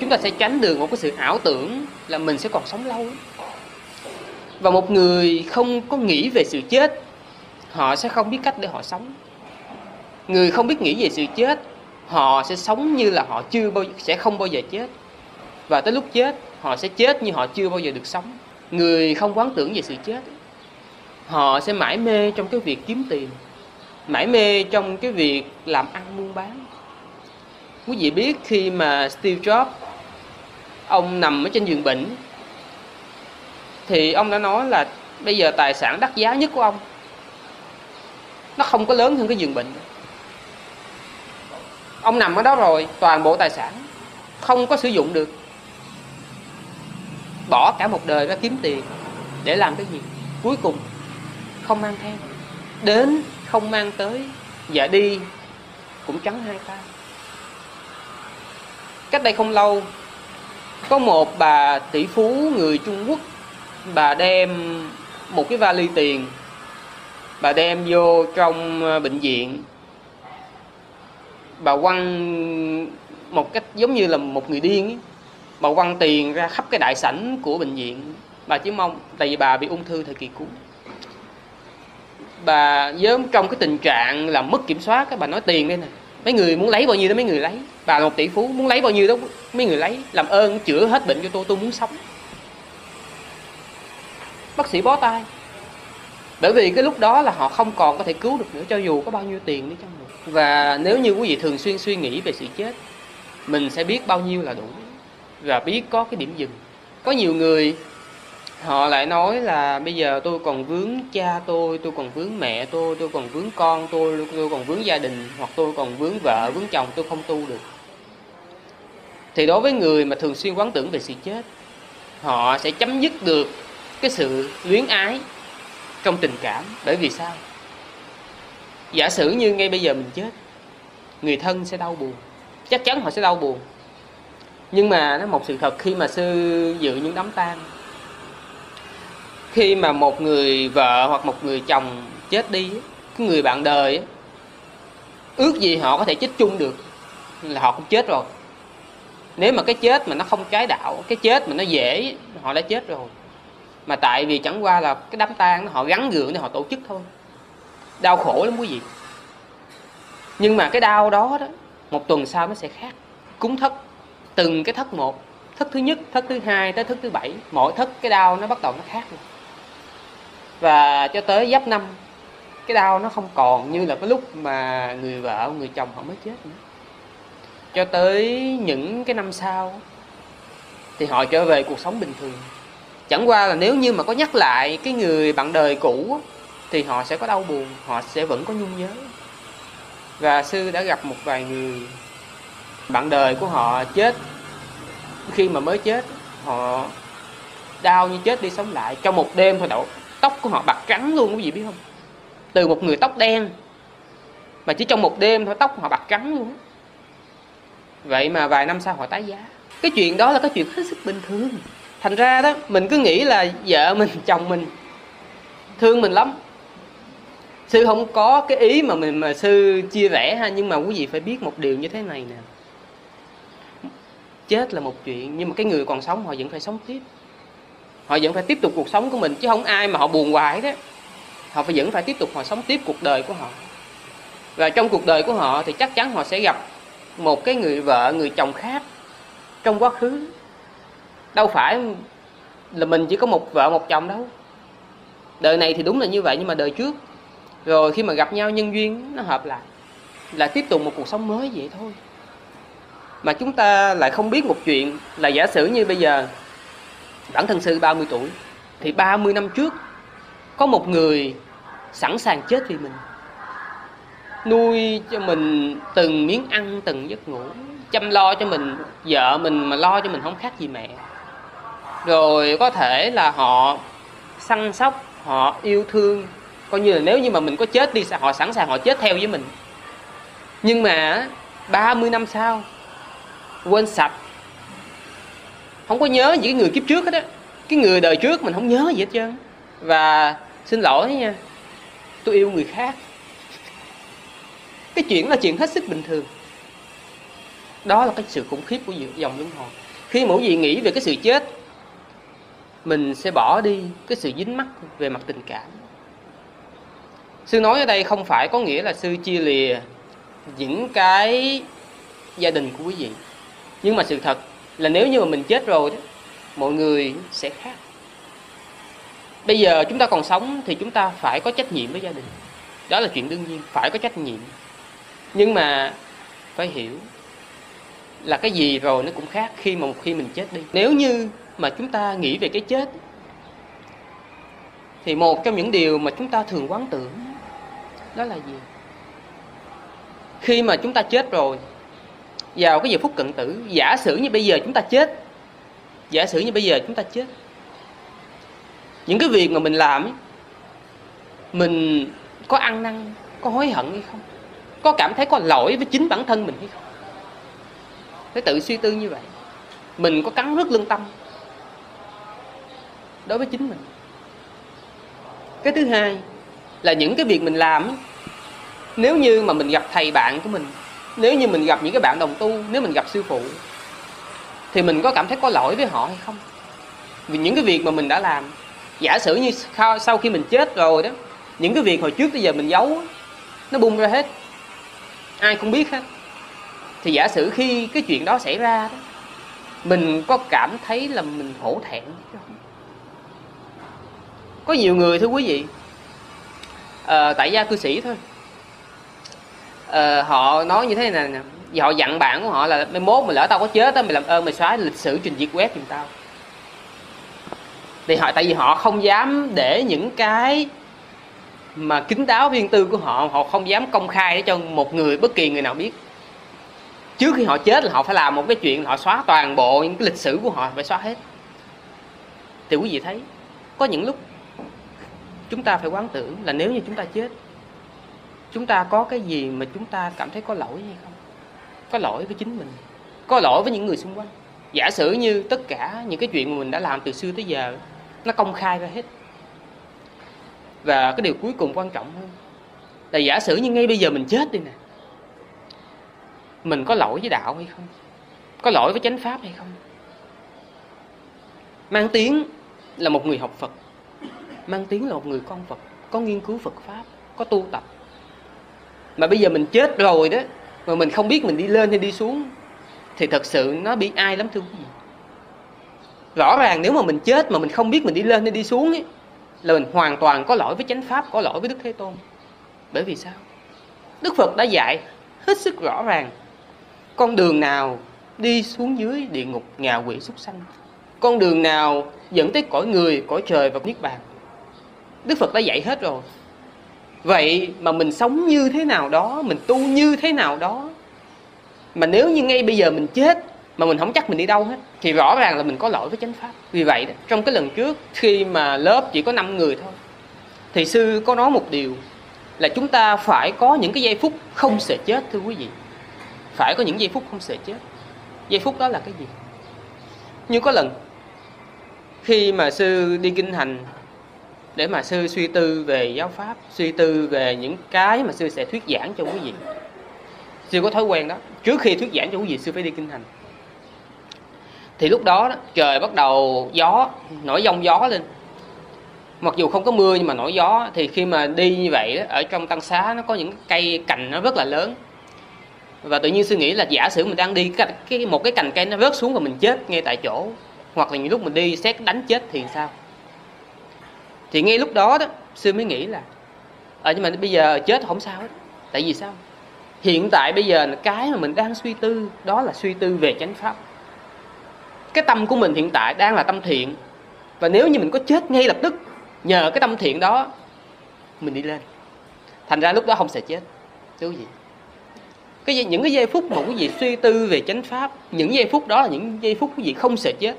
Chúng ta sẽ tránh được một cái sự ảo tưởng là mình sẽ còn sống lâu. Và một người không có nghĩ về sự chết, họ sẽ không biết cách để họ sống. Người không biết nghĩ về sự chết, họ sẽ sống như là họ chưa bao, sẽ không bao giờ chết. Và tới lúc chết, họ sẽ chết như họ chưa bao giờ được sống. Người không quán tưởng về sự chết họ sẽ mãi mê trong cái việc kiếm tiền, mãi mê trong cái việc làm ăn buôn bán. Quý vị biết khi mà Steve Jobs, ông nằm ở trên giường bệnh, thì ông đã nói là bây giờ tài sản đắt giá nhất của ông, nó không có lớn hơn cái giường bệnh. Ông nằm ở đó rồi, toàn bộ tài sản, không có sử dụng được. Bỏ cả một đời ra kiếm tiền để làm cái gì? Cuối cùng không mang theo. Đến không mang tới và đi, cũng trắng hai tay. Cách đây không lâu, có một bà tỷ phú người Trung Quốc, bà đem một cái vali tiền, bà đem vô trong ờ, bệnh viện. Bà quăng một cách giống như là một người điên ấy. bà quăng tiền ra khắp cái đại sảnh của bệnh viện. Bà chỉ mong, tại vì bà bị ung thư thời kỳ cuối bà với trong cái tình trạng là mất kiểm soát cái bà nói tiền đây nè. Mấy người muốn lấy bao nhiêu đó mấy người lấy. Bà là một tỷ phú, muốn lấy bao nhiêu đó mấy người lấy. Làm ơn chữa hết bệnh cho tôi tôi muốn sống. Bác sĩ bó tay. Bởi vì cái lúc đó là họ không còn có thể cứu được nữa, cho dù có bao nhiêu tiền đi chăng nữa. Và nếu như quý vị thường xuyên suy nghĩ về sự chết, mình sẽ biết bao nhiêu là đủ. Và biết có cái điểm dừng. Có nhiều người họ lại nói là bây giờ tôi còn vướng cha tôi tôi còn vướng mẹ tôi tôi còn vướng con tôi tôi còn vướng gia đình, hoặc tôi còn vướng vợ, vướng chồng tôi không tu được. Thì đối với người mà thường xuyên quán tưởng về sự chết, họ sẽ chấm dứt được cái sự luyến ái trong tình cảm. Bởi vì sao? Giả sử như ngay bây giờ mình chết, người thân sẽ đau buồn, chắc chắn họ sẽ đau buồn. Nhưng mà nó một sự thật khi mà sư dự những đám tang khi mà một người vợ hoặc một người chồng chết đi, cái người bạn đời ước gì họ có thể chết chung được là họ cũng chết rồi. Nếu mà cái chết mà nó không trái đạo, cái chết mà nó dễ, họ đã chết rồi. Mà tại vì chẳng qua là cái đám tang họ gắn gượng để họ tổ chức thôi. Đau khổ lắm quý vị. Nhưng mà cái đau đó đó, một tuần sau nó sẽ khác. Cúng thất, từng cái thất một, thất thứ nhất, thất thứ hai tới thất thứ bảy, mỗi thất cái đau nó bắt đầu nó khác rồi và cho tới giáp năm, cái đau nó không còn như là cái lúc mà người vợ, người chồng họ mới chết nữa. Cho tới những cái năm sau, thì họ trở về cuộc sống bình thường. Chẳng qua là nếu như mà có nhắc lại cái người bạn đời cũ thì họ sẽ có đau buồn, họ sẽ vẫn có nhung nhớ. Và sư đã gặp một vài người bạn đời của họ chết. Khi mà mới chết, họ đau như chết đi sống lại. Trong một đêm thôi đậu tóc của họ bạc trắng luôn, quý vị biết không? Từ một người tóc đen, mà chỉ trong một đêm thôi, tóc họ bạc trắng luôn vậy mà vài năm sau họ tái giá. Cái chuyện đó là cái chuyện hết sức bình thường. Thành ra đó, mình cứ nghĩ là vợ mình, chồng mình thương mình lắm. Sư không có cái ý mà mình, mà sư chia rẽ ha, nhưng mà quý vị phải biết một điều như thế này nè. Chết là một chuyện, nhưng mà cái người còn sống họ vẫn phải sống tiếp họ vẫn phải tiếp tục cuộc sống của mình, chứ không ai mà họ buồn hoài đó họ phải vẫn phải tiếp tục họ sống tiếp cuộc đời của họ. Và trong cuộc đời của họ thì chắc chắn họ sẽ gặp một cái người vợ, người chồng khác trong quá khứ. Đâu phải là mình chỉ có một vợ, một chồng đâu. Đời này thì đúng là như vậy, nhưng mà đời trước, rồi khi mà gặp nhau nhân duyên, nó hợp lại là tiếp tục một cuộc sống mới vậy thôi. Mà chúng ta lại không biết một chuyện là giả sử như bây giờ bản thân sư 30 tuổi. Thì 30 năm trước, có một người sẵn sàng chết vì mình. Nuôi cho mình từng miếng ăn, từng giấc ngủ, chăm lo cho mình, vợ mình mà lo cho mình không khác gì mẹ. Rồi có thể là họ săn sóc, họ yêu thương. Coi như là nếu như mà mình có chết đi, họ sẵn sàng họ chết theo với mình. Nhưng mà 30 năm sau, quên sạch không có nhớ những cái người kiếp trước hết á. Cái người đời trước mình không nhớ gì hết trơn. Và xin lỗi nha, tôi yêu người khác. Cái chuyện là chuyện hết sức bình thường. Đó là cái sự khủng khiếp của dòng luân hồi. Khi mỗi vị nghĩ về cái sự chết, mình sẽ bỏ đi cái sự dính mắc về mặt tình cảm. Sư nói ở đây không phải có nghĩa là sư chia lìa những cái gia đình của quý vị. Nhưng mà sự thật là nếu như mà mình chết rồi đó mọi người sẽ khác. Bây giờ chúng ta còn sống thì chúng ta phải có trách nhiệm với gia đình. Đó là chuyện đương nhiên, phải có trách nhiệm. Nhưng mà phải hiểu là cái gì rồi nó cũng khác khi mà một khi mình chết đi. Nếu như mà chúng ta nghĩ về cái chết, thì một trong những điều mà chúng ta thường quán tưởng đó là gì? Khi mà chúng ta chết rồi vào cái giờ phút cận tử. Giả sử như bây giờ chúng ta chết. Giả sử như bây giờ chúng ta chết. Những cái việc mà mình làm ấy, mình có ăn năn có hối hận hay không? Có cảm thấy có lỗi với chính bản thân mình hay không? Phải tự suy tư như vậy. Mình có cắn rứt lương tâm đối với chính mình. Cái thứ hai là những cái việc mình làm nếu như mà mình gặp thầy bạn của mình nếu như mình gặp những cái bạn đồng tu nếu mình gặp sư phụ thì mình có cảm thấy có lỗi với họ hay không? Vì những cái việc mà mình đã làm giả sử như sau khi mình chết rồi đó những cái việc hồi trước tới giờ mình giấu nó bung ra hết. Ai cũng biết hết. Thì giả sử khi cái chuyện đó xảy ra đó mình có cảm thấy là mình hổ thẹn không? Có nhiều người thưa quý vị à, tại gia cư sĩ thôi Ờ, họ nói như thế này nè. Họ dặn bạn của họ là mai mốt mà lỡ tao có chết á, mày làm ơn mày xóa lịch sử trình duyệt web giùm tao. Thì họ, tại vì họ không dám để những cái mà kín đáo riêng tư của họ họ không dám công khai để cho một người, bất kỳ người nào biết. Trước khi họ chết là họ phải làm một cái chuyện họ xóa toàn bộ những cái lịch sử của họ, phải xóa hết. Thì quý vị thấy, có những lúc chúng ta phải quán tưởng là nếu như chúng ta chết chúng ta có cái gì mà chúng ta cảm thấy có lỗi hay không? Có lỗi với chính mình, có lỗi với những người xung quanh. Giả sử như tất cả những cái chuyện mà mình đã làm từ xưa tới giờ, nó công khai ra hết. Và cái điều cuối cùng quan trọng hơn là giả sử như ngay bây giờ mình chết đi nè, mình có lỗi với đạo hay không? Có lỗi với chánh pháp hay không? Mang tiếng là một người học phật, mang tiếng là một người con phật, có nghiên cứu phật pháp, có tu tập mà bây giờ mình chết rồi đó mà mình không biết mình đi lên hay đi xuống thì thật sự nó bị ai lắm thưa quý vị. Rõ ràng nếu mà mình chết mà mình không biết mình đi lên hay đi xuống ấy, là mình hoàn toàn có lỗi với chánh pháp có lỗi với đức thế tôn. Bởi vì sao? Đức phật đã dạy hết sức rõ ràng con đường nào đi xuống dưới địa ngục ngạ quỷ súc sanh con đường nào dẫn tới cõi người cõi trời và niết bàn. Đức phật đã dạy hết rồi vậy mà mình sống như thế nào đó mình tu như thế nào đó mà nếu như ngay bây giờ mình chết mà mình không chắc mình đi đâu hết thì rõ ràng là mình có lỗi với chánh pháp. Vì vậy đó, trong cái lần trước khi mà lớp chỉ có 5 người thôi thì sư có nói một điều là chúng ta phải có những cái giây phút không sợ chết thưa quý vị. Phải có những giây phút không sợ chết. Giây phút đó là cái gì? Như có lần khi mà sư đi kinh hành để mà sư suy tư về giáo pháp suy tư về những cái mà sư sẽ thuyết giảng cho quý vị. Sư có thói quen đó trước khi thuyết giảng cho quý vị sư phải đi kinh hành thì lúc đó, đó trời bắt đầu gió nổi giông gió lên. Mặc dù không có mưa nhưng mà nổi gió thì khi mà đi như vậy đó, ở trong tăng xá nó có những cây cành nó rất là lớn. Và tự nhiên suy nghĩ là giả sử mình đang đi cái, cái một cái cành cây nó rớt xuống và mình chết ngay tại chỗ hoặc là những lúc mình đi xét đánh chết thì sao? Thì ngay lúc đó đó, sư mới nghĩ là ở nhưng mà bây giờ chết không sao hết. Tại vì sao? Hiện tại bây giờ cái mà mình đang suy tư, đó là suy tư về chánh pháp. Cái tâm của mình hiện tại đang là tâm thiện. Và nếu như mình có chết ngay lập tức, nhờ cái tâm thiện đó, mình đi lên. Thành ra lúc đó không sẽ chết chứ gì cái những cái giây phút mà quý vị suy tư về chánh pháp, những giây phút đó là những giây phút quý vị không sợ chết.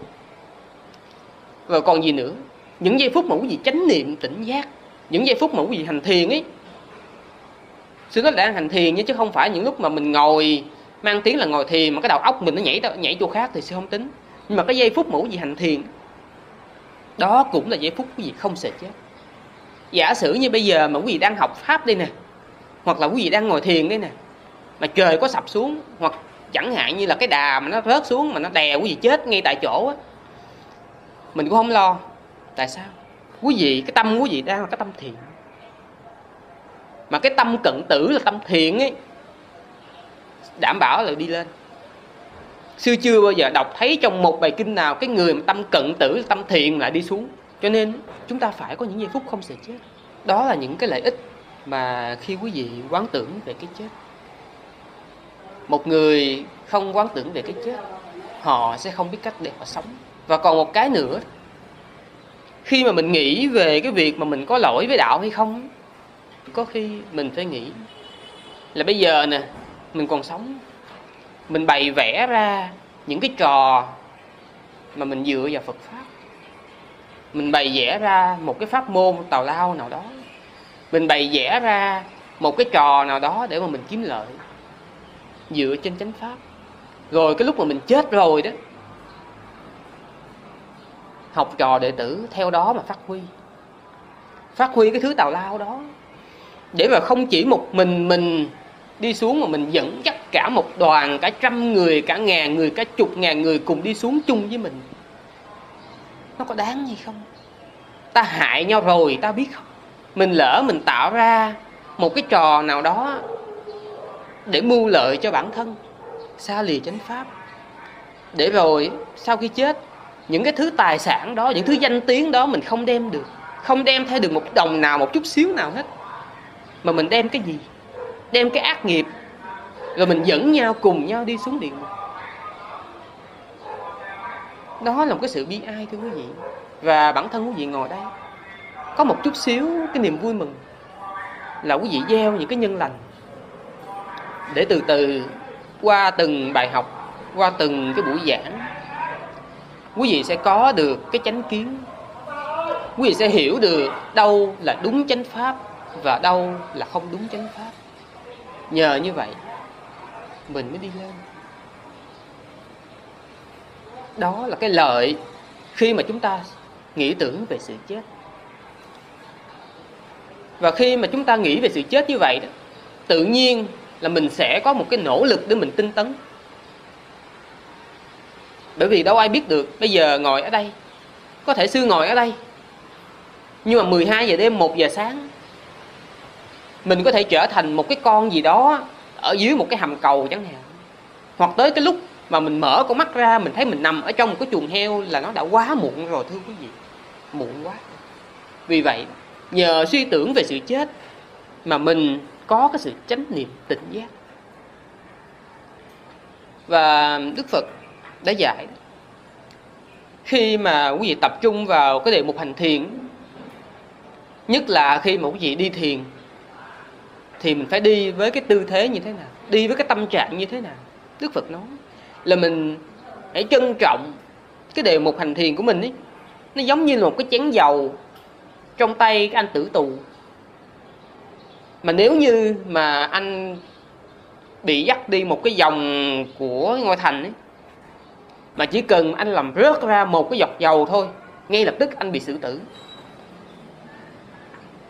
Rồi còn gì nữa? Những giây phút mà quý vị chánh niệm, tỉnh giác, những giây phút mà quý vị hành thiền ấy, sư nói đang hành thiền chứ không phải những lúc mà mình ngồi, mang tiếng là ngồi thiền mà cái đầu óc mình nó nhảy nhảy chỗ khác thì sư không tính. Nhưng mà cái giây phút mà quý vị hành thiền, đó cũng là giây phút quý vị không sợ chết. Giả sử như bây giờ mà quý vị đang học pháp đây nè, hoặc là quý vị đang ngồi thiền đây nè, mà trời có sập xuống, hoặc chẳng hạn như là cái đà mà nó rớt xuống mà nó đè quý vị chết ngay tại chỗ á, mình cũng không lo tại sao? Quý vị, cái tâm quý vị đang là cái tâm thiện. Mà cái tâm cận tử là tâm thiện ấy, đảm bảo là đi lên. Sư chưa bao giờ đọc thấy trong một bài kinh nào cái người mà tâm cận tử, tâm thiện lại đi xuống. Cho nên chúng ta phải có những giây phút không sợ chết. Đó là những cái lợi ích mà khi quý vị quán tưởng về cái chết. Một người không quán tưởng về cái chết, họ sẽ không biết cách để họ sống. Và còn một cái nữa khi mà mình nghĩ về cái việc mà mình có lỗi với đạo hay không, có khi mình phải nghĩ là bây giờ nè, mình còn sống, mình bày vẽ ra những cái trò mà mình dựa vào Phật pháp. Mình bày vẽ ra một cái pháp môn tào lao nào đó. Mình bày vẽ ra một cái trò nào đó để mà mình kiếm lợi dựa trên chánh pháp. Rồi cái lúc mà mình chết rồi đó học trò đệ tử theo đó mà phát huy. Phát huy cái thứ tào lao đó. Để mà không chỉ một mình mình đi xuống mà mình dẫn dắt cả một đoàn, cả trăm người, cả ngàn người, cả chục ngàn người cùng đi xuống chung với mình. Nó có đáng gì không? Ta hại nhau rồi, ta biết không? Mình lỡ mình tạo ra một cái trò nào đó để mưu lợi cho bản thân, xa lìa chánh pháp. Để rồi sau khi chết những cái thứ tài sản đó, những thứ danh tiếng đó mình không đem được. Không đem theo được một đồng nào, một chút xíu nào hết. Mà mình đem cái gì? Đem cái ác nghiệp. Rồi mình dẫn nhau, cùng nhau đi xuống địa ngục. Đó là một cái sự bi ai, thưa quý vị. Và bản thân quý vị ngồi đây, có một chút xíu cái niềm vui mừng là quý vị gieo những cái nhân lành. Để từ từ, qua từng bài học, qua từng cái buổi giảng quý vị sẽ có được cái chánh kiến. Quý vị sẽ hiểu được đâu là đúng chánh pháp và đâu là không đúng chánh pháp. Nhờ như vậy, mình mới đi lên. Đó là cái lợi khi mà chúng ta nghĩ tưởng về sự chết. Và khi mà chúng ta nghĩ về sự chết như vậy đó, tự nhiên là mình sẽ có một cái nỗ lực để mình tinh tấn bởi vì đâu ai biết được, bây giờ ngồi ở đây, có thể sư ngồi ở đây. Nhưng mà 12 giờ đêm 1 giờ sáng, mình có thể trở thành một cái con gì đó ở dưới một cái hầm cầu chẳng hạn. Hoặc tới cái lúc mà mình mở con mắt ra, mình thấy mình nằm ở trong một cái chuồng heo là nó đã quá muộn rồi, thưa quý vị. Muộn quá. Vì vậy, nhờ suy tưởng về sự chết mà mình có cái sự chánh niệm tỉnh giác. Và đức phật đã dạy. Khi mà quý vị tập trung vào cái đề mục hành thiền, nhất là khi mà quý vị đi thiền, thì mình phải đi với cái tư thế như thế nào, đi với cái tâm trạng như thế nào? Đức phật nói là mình hãy trân trọng cái đề mục hành thiền của mình ấy nó giống như là một cái chén dầu trong tay cái anh tử tù. Mà nếu như mà anh bị dắt đi một cái dòng của ngôi thành ấy mà chỉ cần anh làm rớt ra một cái giọt dầu thôi ngay lập tức anh bị xử tử.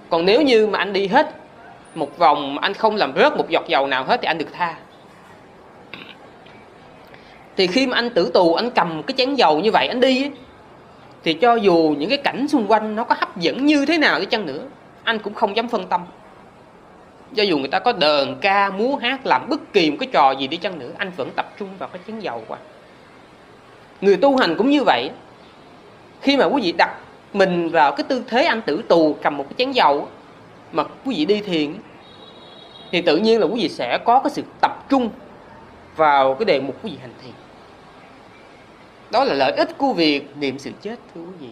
Còn nếu như mà anh đi hết một vòng anh không làm rớt một giọt dầu nào hết thì anh được tha. Thì khi mà anh tử tù anh cầm cái chén dầu như vậy anh đi ấy, thì cho dù những cái cảnh xung quanh nó có hấp dẫn như thế nào đi chăng nữa anh cũng không dám phân tâm. Cho dù người ta có đờn ca múa hát làm bất kỳ một cái trò gì đi chăng nữa anh vẫn tập trung vào cái chén dầu của anh người tu hành cũng như vậy. Khi mà quý vị đặt mình vào cái tư thế anh tử tù cầm một cái chén dầu mà quý vị đi thiền thì tự nhiên là quý vị sẽ có cái sự tập trung vào cái đề mục quý vị hành thiền. Đó là lợi ích của việc niệm sự chết, thưa quý vị.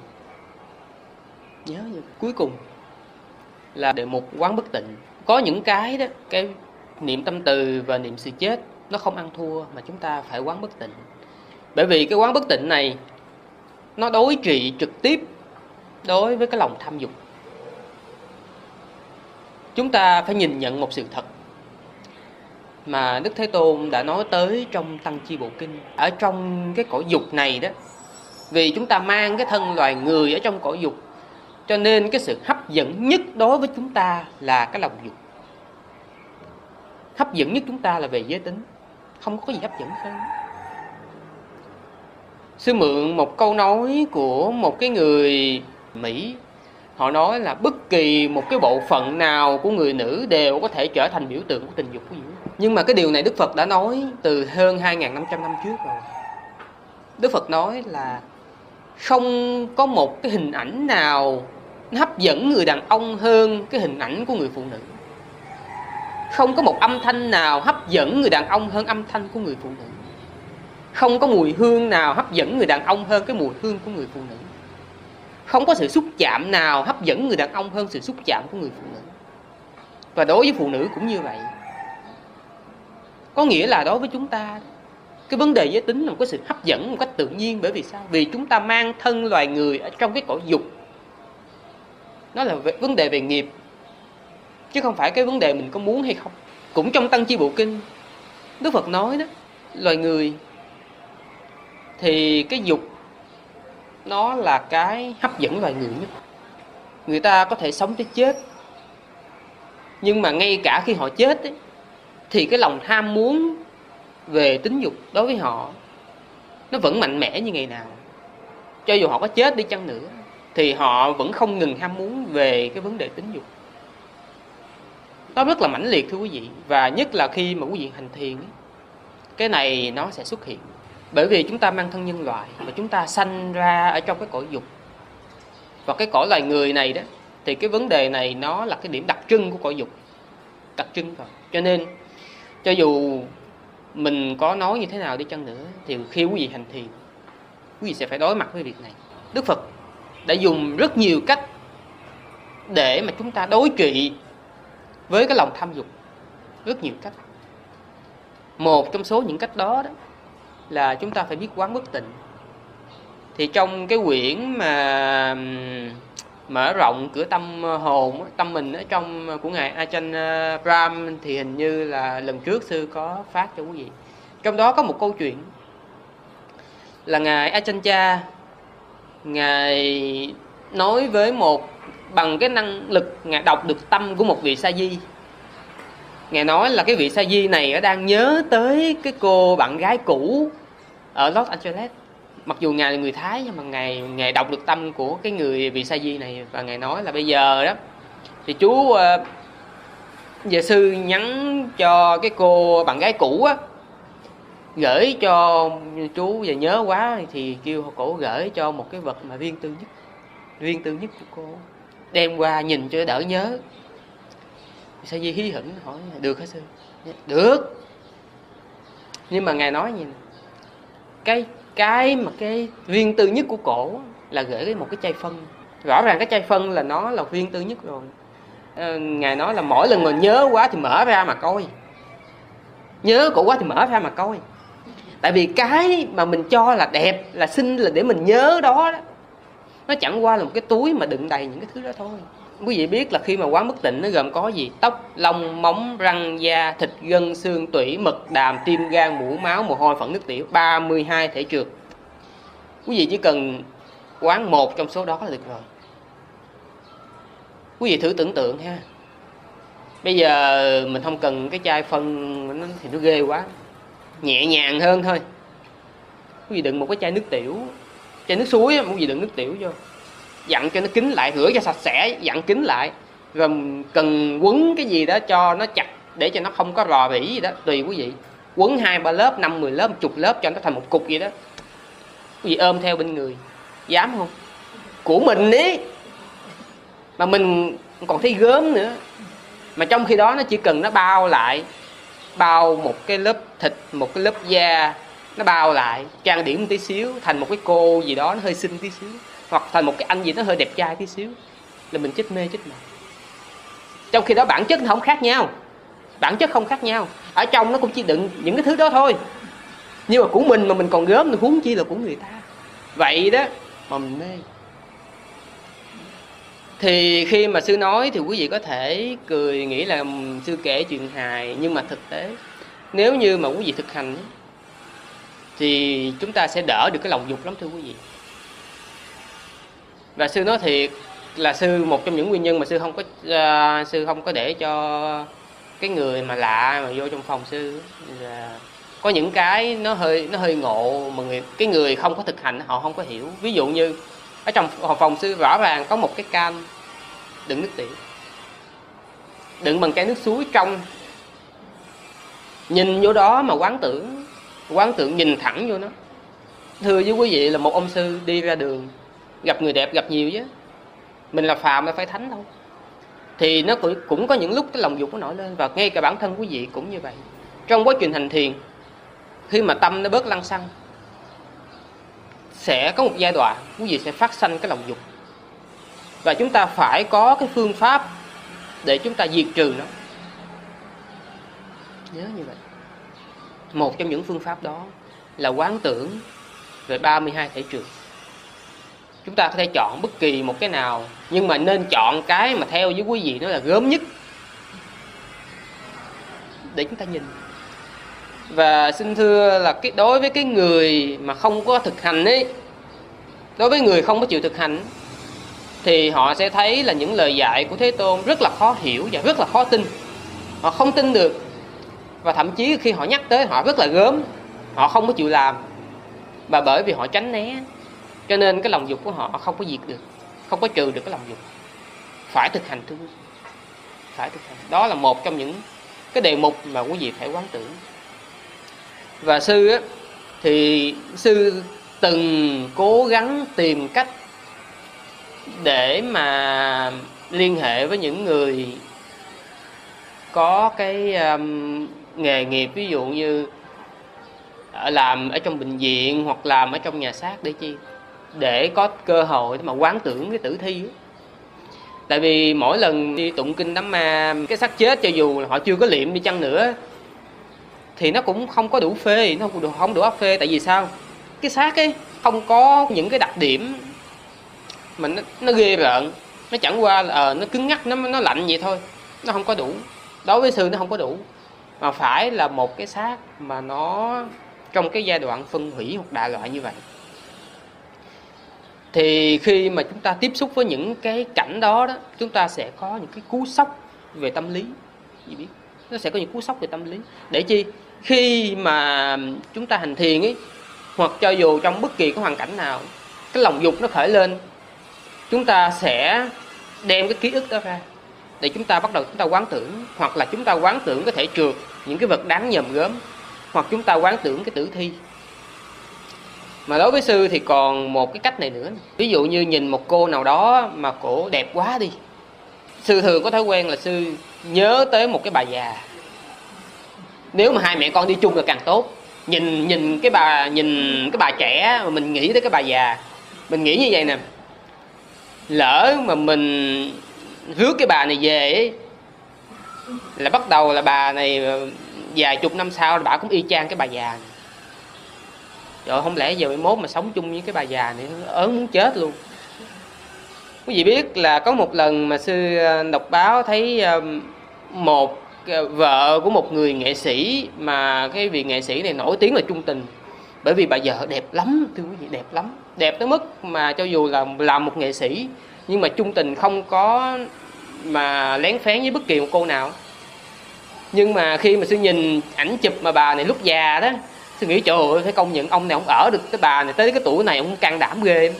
Nhớ như cuối cùng là đề mục quán bất tịnh. Có những cái đó, cái niệm tâm từ và niệm sự chết, nó không ăn thua mà chúng ta phải quán bất tịnh bởi vì cái quán bất tịnh này nó đối trị trực tiếp đối với cái lòng tham dục chúng ta phải nhìn nhận một sự thật mà Đức Thế Tôn đã nói tới trong Tăng Chi Bộ Kinh. Ở trong cái cõi dục này đó, vì chúng ta mang cái thân loài người ở trong cõi dục, cho nên cái sự hấp dẫn nhất đối với chúng ta là cái lòng dục. Hấp dẫn nhất chúng ta là về giới tính, không có gì hấp dẫn hơn. Sư mượn một câu nói của một cái người Mỹ. Họ nói là bất kỳ một cái bộ phận nào của người nữ đều có thể trở thành biểu tượng của tình dục của nữ nhưng mà cái điều này Đức Phật đã nói từ hơn 2.500 năm trước rồi. Đức Phật nói là không có một cái hình ảnh nào hấp dẫn người đàn ông hơn cái hình ảnh của người phụ nữ. Không có một âm thanh nào hấp dẫn người đàn ông hơn âm thanh của người phụ nữ không có mùi hương nào hấp dẫn người đàn ông hơn cái mùi hương của người phụ nữ. Không có sự xúc chạm nào hấp dẫn người đàn ông hơn sự xúc chạm của người phụ nữ. Và đối với phụ nữ cũng như vậy. Có nghĩa là đối với chúng ta, cái vấn đề giới tính là một cái sự hấp dẫn, một cách tự nhiên. Bởi vì sao? Vì chúng ta mang thân loài người ở trong cái cõi dục. Nó là vấn đề về nghiệp. Chứ không phải cái vấn đề mình có muốn hay không. Cũng trong tăng chi bộ kinh, đức phật nói đó, loài người thì cái dục nó là cái hấp dẫn loài người nhất. Người ta có thể sống tới chết. Nhưng mà ngay cả khi họ chết ấy, thì cái lòng tham muốn về tính dục đối với họ nó vẫn mạnh mẽ như ngày nào. Cho dù họ có chết đi chăng nữa thì họ vẫn không ngừng ham muốn về cái vấn đề tính dục. Nó rất là mãnh liệt thưa quý vị. Và nhất là khi mà quý vị hành thiền ấy, cái này nó sẽ xuất hiện bởi vì chúng ta mang thân nhân loại và chúng ta sanh ra ở trong cái cõi dục. Và cái cõi loài người này đó, thì cái vấn đề này nó là cái điểm đặc trưng của cõi dục. Đặc trưng rồi cho nên, cho dù mình có nói như thế nào đi chăng nữa, thì khi quý vị hành thiền, quý vị sẽ phải đối mặt với việc này. Đức phật đã dùng rất nhiều cách để mà chúng ta đối trị với cái lòng tham dục. Rất nhiều cách. Một trong số những cách đó đó là chúng ta phải biết quán bất tịnh. Thì trong cái quyển mà mở rộng cửa tâm hồn tâm mình ở trong của ngài Ajahn Brahm thì hình như là lần trước sư có phát cho quý vị. Trong đó có một câu chuyện là ngài Ajahn Cha ngài nói với một bằng cái năng lực ngài đọc được tâm của một vị sa di ngài nói là cái vị sa di này đang nhớ tới cái cô bạn gái cũ ở Los Angeles. Mặc dù ngài là người thái nhưng mà ngài ngài đọc được tâm của cái người vị sa di này và ngài nói là bây giờ đó thì chú uh, sư nhắn cho cái cô bạn gái cũ á gửi cho chú và nhớ quá thì kêu cổ gửi cho một cái vật mà riêng tư nhất riêng tư nhất của cô đem qua nhìn cho đỡ nhớ sa di hí hửng? Hỏi được hả sư? Dạ, được. Nhưng mà ngài nói gì nè? Cái cái mà cái viên tư nhất của cổ là gửi một cái chai phân. Rõ ràng cái chai phân là nó là viên tư nhất rồi. À, ngài nói là mỗi lần mà nhớ quá thì mở ra mà coi. Nhớ cổ quá thì mở ra mà coi. Tại vì cái mà mình cho là đẹp là xinh là để mình nhớ đó, đó nó chẳng qua là một cái túi mà đựng đầy những cái thứ đó thôi quý vị biết là khi mà quán bất tịnh nó gồm có gì? Tóc, lông, móng, răng, da, thịt, gân, xương, tủy mật đàm, tim, gan, mũ, máu, mồ hôi, phận nước tiểu. 32 thể trượt. Quý vị chỉ cần quán một trong số đó là được rồi. Quý vị thử tưởng tượng ha. Bây giờ mình không cần cái chai phân, nó thì nó ghê quá. Nhẹ nhàng hơn thôi. Quý vị đựng một cái chai nước tiểu. Chai nước suối quý vị đựng nước tiểu vô dặn cho nó kín lại, rửa cho sạch sẽ, dặn kín lại. Rồi cần quấn cái gì đó cho nó chặt để cho nó không có rò rỉ gì đó, tùy quý vị. Quấn hai ba lớp, năm mười lớp, chục lớp cho nó thành một cục vậy đó. Quý vị ôm theo bên người, dám không? Của mình ý. Mà mình còn thấy gớm nữa. Mà trong khi đó nó chỉ cần nó bao lại, bao một cái lớp thịt, một cái lớp da, nó bao lại, trang điểm một tí xíu, thành một cái cô gì đó nó hơi xinh tí xíu hoặc thành một cái anh gì nó hơi đẹp trai tí xíu, là mình chết mê chết mệt. Trong khi đó bản chất nó không khác nhau. Bản chất không khác nhau. Ở trong nó cũng chỉ đựng những cái thứ đó thôi. Nhưng mà của mình mà mình còn gớm thì huống chi là của người ta. Vậy đó mà mình mê. Thì khi mà sư nói thì quý vị có thể cười, nghĩ là ừ, sư kể chuyện hài, nhưng mà thực tế, nếu như mà quý vị thực hành thì chúng ta sẽ đỡ được cái lòng dục lắm thưa quý vị và sư nói thiệt là sư một trong những nguyên nhân mà sư không có uh, sư không có để cho cái người mà lạ mà vô trong phòng sư. Là có những cái nó hơi nó hơi ngộ mà người cái người không có thực hành họ không có hiểu. Ví dụ như ở trong phòng sư rõ ràng có một cái can đựng nước tiểu. Đựng bằng cái nước suối trong. Nhìn vô đó mà quán tưởng quán tưởng nhìn thẳng vô nó. Thưa với quý vị là một ông sư đi ra đường gặp người đẹp gặp nhiều chứ. Mình là phàm là phải thánh đâu thì nó cũng có những lúc cái lòng dục nó nổi lên và ngay cả bản thân quý vị cũng như vậy. Trong quá trình hành thiền, khi mà tâm nó bớt lăng xăng, sẽ có một giai đoạn quý vị sẽ phát sanh cái lòng dục. Và chúng ta phải có cái phương pháp để chúng ta diệt trừ nó. Nhớ như vậy. Một trong những phương pháp đó là quán tưởng về 32 thể trường chúng ta có thể chọn bất kỳ một cái nào, nhưng mà nên chọn cái mà theo với quý vị nó là gớm nhất. Để chúng ta nhìn. Và xin thưa là cái, đối với cái người mà không có thực hành ấy, đối với người không có chịu thực hành, thì họ sẽ thấy là những lời dạy của thế tôn rất là khó hiểu và rất là khó tin. Họ không tin được. Và thậm chí khi họ nhắc tới, họ rất là gớm. Họ không có chịu làm. Và bởi vì họ tránh né cho nên cái lòng dục của họ không có diệt được không có trừ được cái lòng dục. Phải thực hành thương phải thực hành. Đó là một trong những cái đề mục mà quý vị phải quán tưởng. Và sư á, thì sư từng cố gắng tìm cách để mà liên hệ với những người có cái um, nghề nghiệp ví dụ như ở làm ở trong bệnh viện hoặc làm ở trong nhà xác để chi để có cơ hội để mà quán tưởng cái tử thi đó. tại vì mỗi lần đi tụng kinh đám ma cái xác chết cho dù họ chưa có liệm đi chăng nữa thì nó cũng không có đủ phê nó không đủ không đủ áp phê. Tại vì sao? Cái xác ấy không có những cái đặc điểm mà nó, nó ghê rợn. Nó chẳng qua là à, nó cứng ngắc nó nó lạnh vậy thôi. Nó không có đủ. Đối với sư nó không có đủ. Mà phải là một cái xác mà nó trong cái giai đoạn phân hủy hoặc đại loại như vậy thì khi mà chúng ta tiếp xúc với những cái cảnh đó đó, chúng ta sẽ có những cái cú sốc về tâm lý gì biết. Nó sẽ có những cú sốc về tâm lý. Để chi? Khi mà chúng ta hành thiền ấy, hoặc cho dù trong bất kỳ cái hoàn cảnh nào, cái lòng dục nó khởi lên, chúng ta sẽ đem cái ký ức đó ra để chúng ta bắt đầu chúng ta quán tưởng, hoặc là chúng ta quán tưởng có thể trượt, những cái vật đáng nhầm gớm, hoặc chúng ta quán tưởng cái tử thi mà đối với sư thì còn một cái cách này nữa. Ví dụ như nhìn một cô nào đó mà cổ đẹp quá đi. Sư thường có thói quen là sư nhớ tới một cái bà già. Nếu mà hai mẹ con đi chung là càng tốt. Nhìn nhìn cái bà nhìn cái bà trẻ mà mình nghĩ tới cái bà già mình nghĩ như vậy nè. Lỡ mà mình rước cái bà này về ấy, là bắt đầu là bà này ờ, vài chục năm sau là bà cũng y chang cái bà già này. Trời không lẽ giờ mới mốt mà sống chung với cái bà già này ớn muốn chết luôn. Quý vị biết là có một lần mà sư ờ, đọc báo thấy ờ, một ờ, vợ của một người nghệ sĩ mà cái vị nghệ sĩ này nổi tiếng là trung tình. Bởi vì bà vợ đẹp lắm, thưa quý vị, đẹp lắm. Đẹp tới mức mà cho dù là làm một nghệ sĩ, nhưng mà trung tình không có mà lén phén với bất kỳ một cô nào. Nhưng mà khi mà sư nhìn ảnh chụp mà bà này lúc già đó sư nghĩ trời ơi, phải công nhận ông này ông ở được cái bà này tới cái tuổi này, ông can đảm ghê.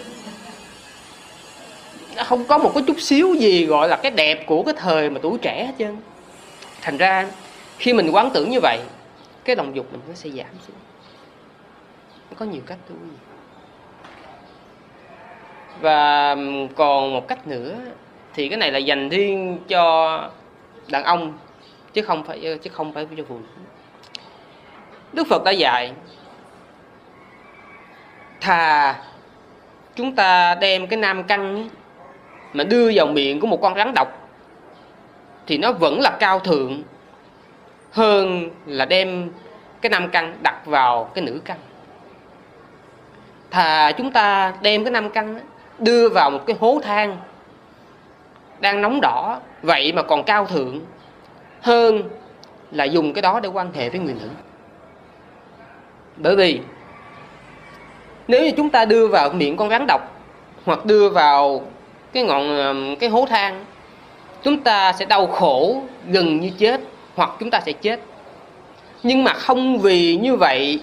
Không có một cái chút xíu gì gọi là cái đẹp của cái thời mà tuổi trẻ hết trơn. Thành ra, khi mình quán tưởng như vậy, cái lòng dục mình nó sẽ giảm xuống. Có nhiều cách thôi. Và còn một cách nữa, thì cái này là dành riêng cho đàn ông, chứ không phải, chứ không phải cho phụ nữ. Đức Phật đã dạy, thà chúng ta đem cái nam căn mà đưa vào miệng của một con rắn độc thì nó vẫn là cao thượng hơn là đem cái nam căn đặt vào cái nữ căn. Thà chúng ta đem cái nam căn đưa vào một cái hố than đang nóng đỏ vậy mà còn cao thượng hơn là dùng cái đó để quan hệ với người nữ bởi vì nếu như chúng ta đưa vào miệng con rắn độc hoặc đưa vào cái ngọn cái hố than, chúng ta sẽ đau khổ gần như chết hoặc chúng ta sẽ chết. Nhưng mà không vì như vậy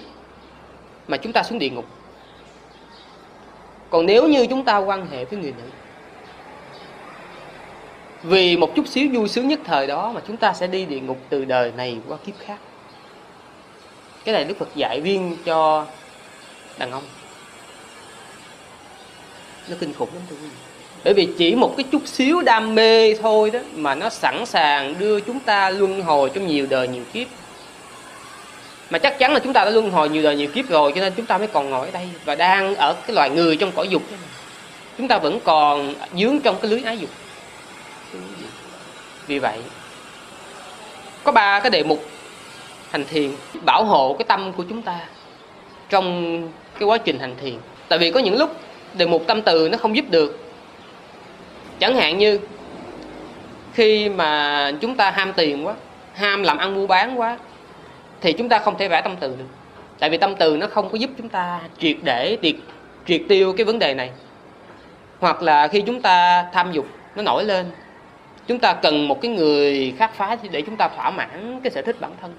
mà chúng ta xuống địa ngục. Còn nếu như chúng ta quan hệ với người nữ, vì một chút xíu vui sướng nhất thời đó mà chúng ta sẽ đi địa ngục từ đời này qua kiếp khác cái này đức phật dạy riêng cho đàn ông. Nó kinh khủng lắm, thưa quý vị. Bởi vì chỉ một cái chút xíu đam mê thôi đó mà nó sẵn sàng đưa chúng ta luân hồi trong nhiều đời nhiều kiếp. Mà chắc chắn là chúng ta đã luân hồi nhiều đời nhiều kiếp rồi, cho nên chúng ta mới còn ngồi ở đây và đang ở cái loài người trong cõi dục. Chúng ta vẫn còn dướng trong cái lưới ái dục. Vì vậy, có ba cái đề mục hành thiền, bảo hộ cái tâm của chúng ta trong cái quá trình hành thiền. Tại vì có những lúc đề mục tâm từ nó không giúp được. Chẳng hạn như khi mà chúng ta ham tiền quá, ham làm ăn mua bán quá, thì chúng ta không thể vẽ tâm từ được. Tại vì tâm từ nó không có giúp chúng ta triệt để triệt triệt tiêu cái vấn đề này. Hoặc là khi chúng ta tham dục, nó nổi lên, chúng ta cần một cái người khác phá để chúng ta thỏa mãn cái sở thích bản thân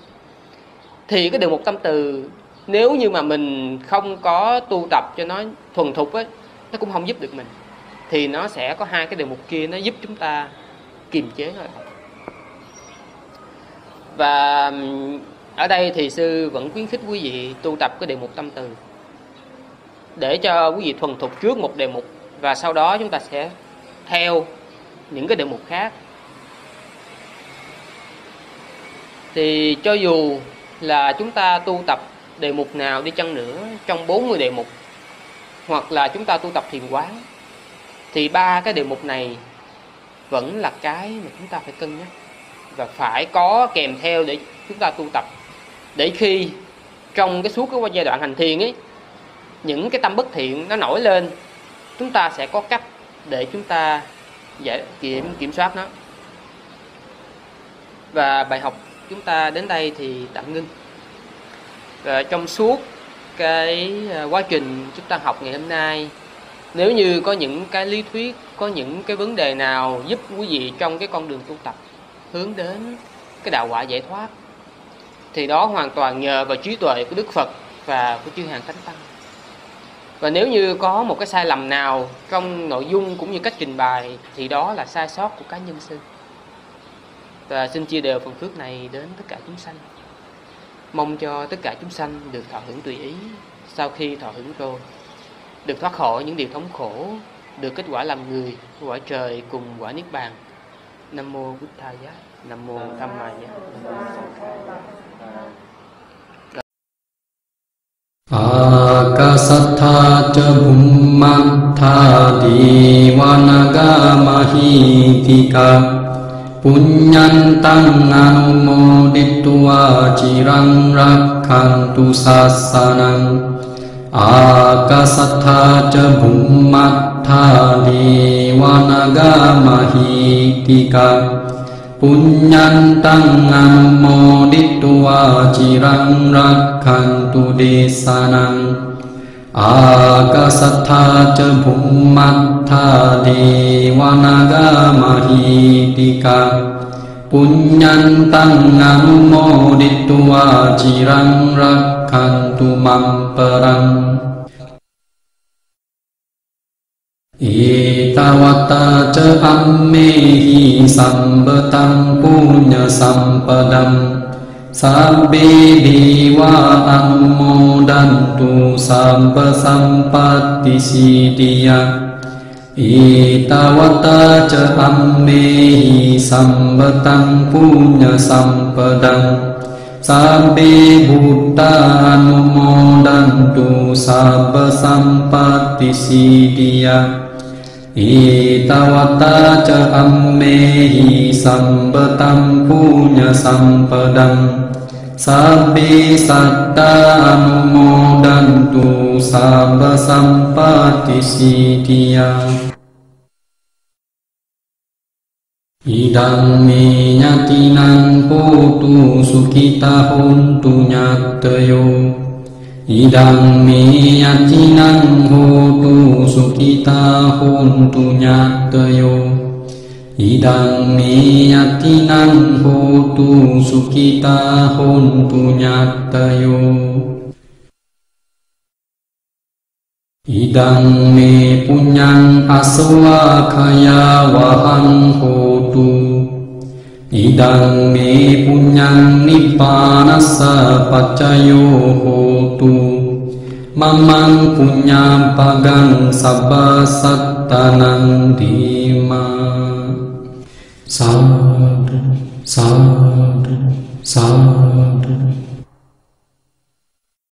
thì cái điều một tâm từ, nếu như mà mình không có tu tập cho nó thuần thục ấy, nó cũng không giúp được mình. Thì nó sẽ có hai cái điều mục kia, nó giúp chúng ta kiềm chế thôi và ở đây thì sư vẫn khuyến khích quý vị tu tập cái đề mục tâm từ. Để cho quý vị thuần thục trước một đề mục và sau đó chúng ta sẽ theo những cái đề mục khác. Thì cho dù là chúng ta tu tập đề mục nào đi chăng nữa trong 40 đề mục, hoặc là chúng ta tu tập thiền quán, thì ba cái đề mục này vẫn là cái mà chúng ta phải cân nhắc và phải có kèm theo để chúng ta tu tập. Để khi trong cái suốt cái giai đoạn hành thiền ấy, những cái tâm bất thiện nó nổi lên, chúng ta sẽ có cách để chúng ta giải kiểm kiểm soát nó. Và bài học chúng ta đến đây thì tạm ngưng. Và trong suốt cái à, quá trình chúng ta học ngày hôm nay, nếu như có những cái lý thuyết, có những cái vấn đề nào giúp quý vị trong cái con đường tu tập hướng đến cái đạo quả giải thoát, thì đó hoàn toàn nhờ vào trí tuệ của Đức Phật và của chư hàng thánh tăng. Và nếu như có một cái sai lầm nào trong nội dung cũng như cách trình bày, thì đó là sai sót của cá nhân sư và xin chia đều phần phước này đến tất cả chúng sanh. Mong cho tất cả chúng sanh được thọ hưởng tùy ý sau khi thọ hưởng rồi. Được thoát khỏi những điều thống khổ, được kết quả làm người, quả trời cùng quả niết bàn. Nam mô bút tha giá. Nam mô tham ma giá. Akasattha cha bhummattha divanagamahitika Punyantang පුඤ්ඤන්තං අනුමෝදිත්වා චිරං රක්ඛන්තු සාසනං ආකාසත්තා ච භුම්මත්තා දේවනගා මහීතික පුඤ්ඤන්තං අනුමෝදිත්වා චිරං රක්ඛන්තු දේශනං ආකාසත්තා ච භුම්මත්තා anumoditva cirang rakhantu mamperang อิตาวัตเจอัมเมหิสัมปตังปุญญสัมปดัมสัพเบดีวาอันโมดันตุสัมปสัมปติสิติยาอิตาวัตเจอัมเมหิสัมปตังปุญญสัมปดัมสัพเบบุตตานุโมดันตุสัพพสัมปติสิติยา Itawata ca ammehi sambetang punya sampedang Sabe Buddha anumodantu sabba sampati sidia Itawata ca ammehi sambetang punya sampedang Sabbi satta anumodantu sabba sampati sitiya Idang me nyatinang putu sukita huntu nyatayo Idang mi yatinang hotu sukita hontu nyatayo ඉදම්මේ යතිනං හෝතු සුකිතා හොන්තු ඥාත්තයෝ ඉදං මේ පුඤ්ඤං අසවාඛයා වහං හෝතු. ඉදං මේ පුඤ්ඤං නිපානස පච්චයෝ හෝතු. මමං පුඤ්ඤාපගං සබ්බ සත්තනං දීමා සාදු සාදු සාදු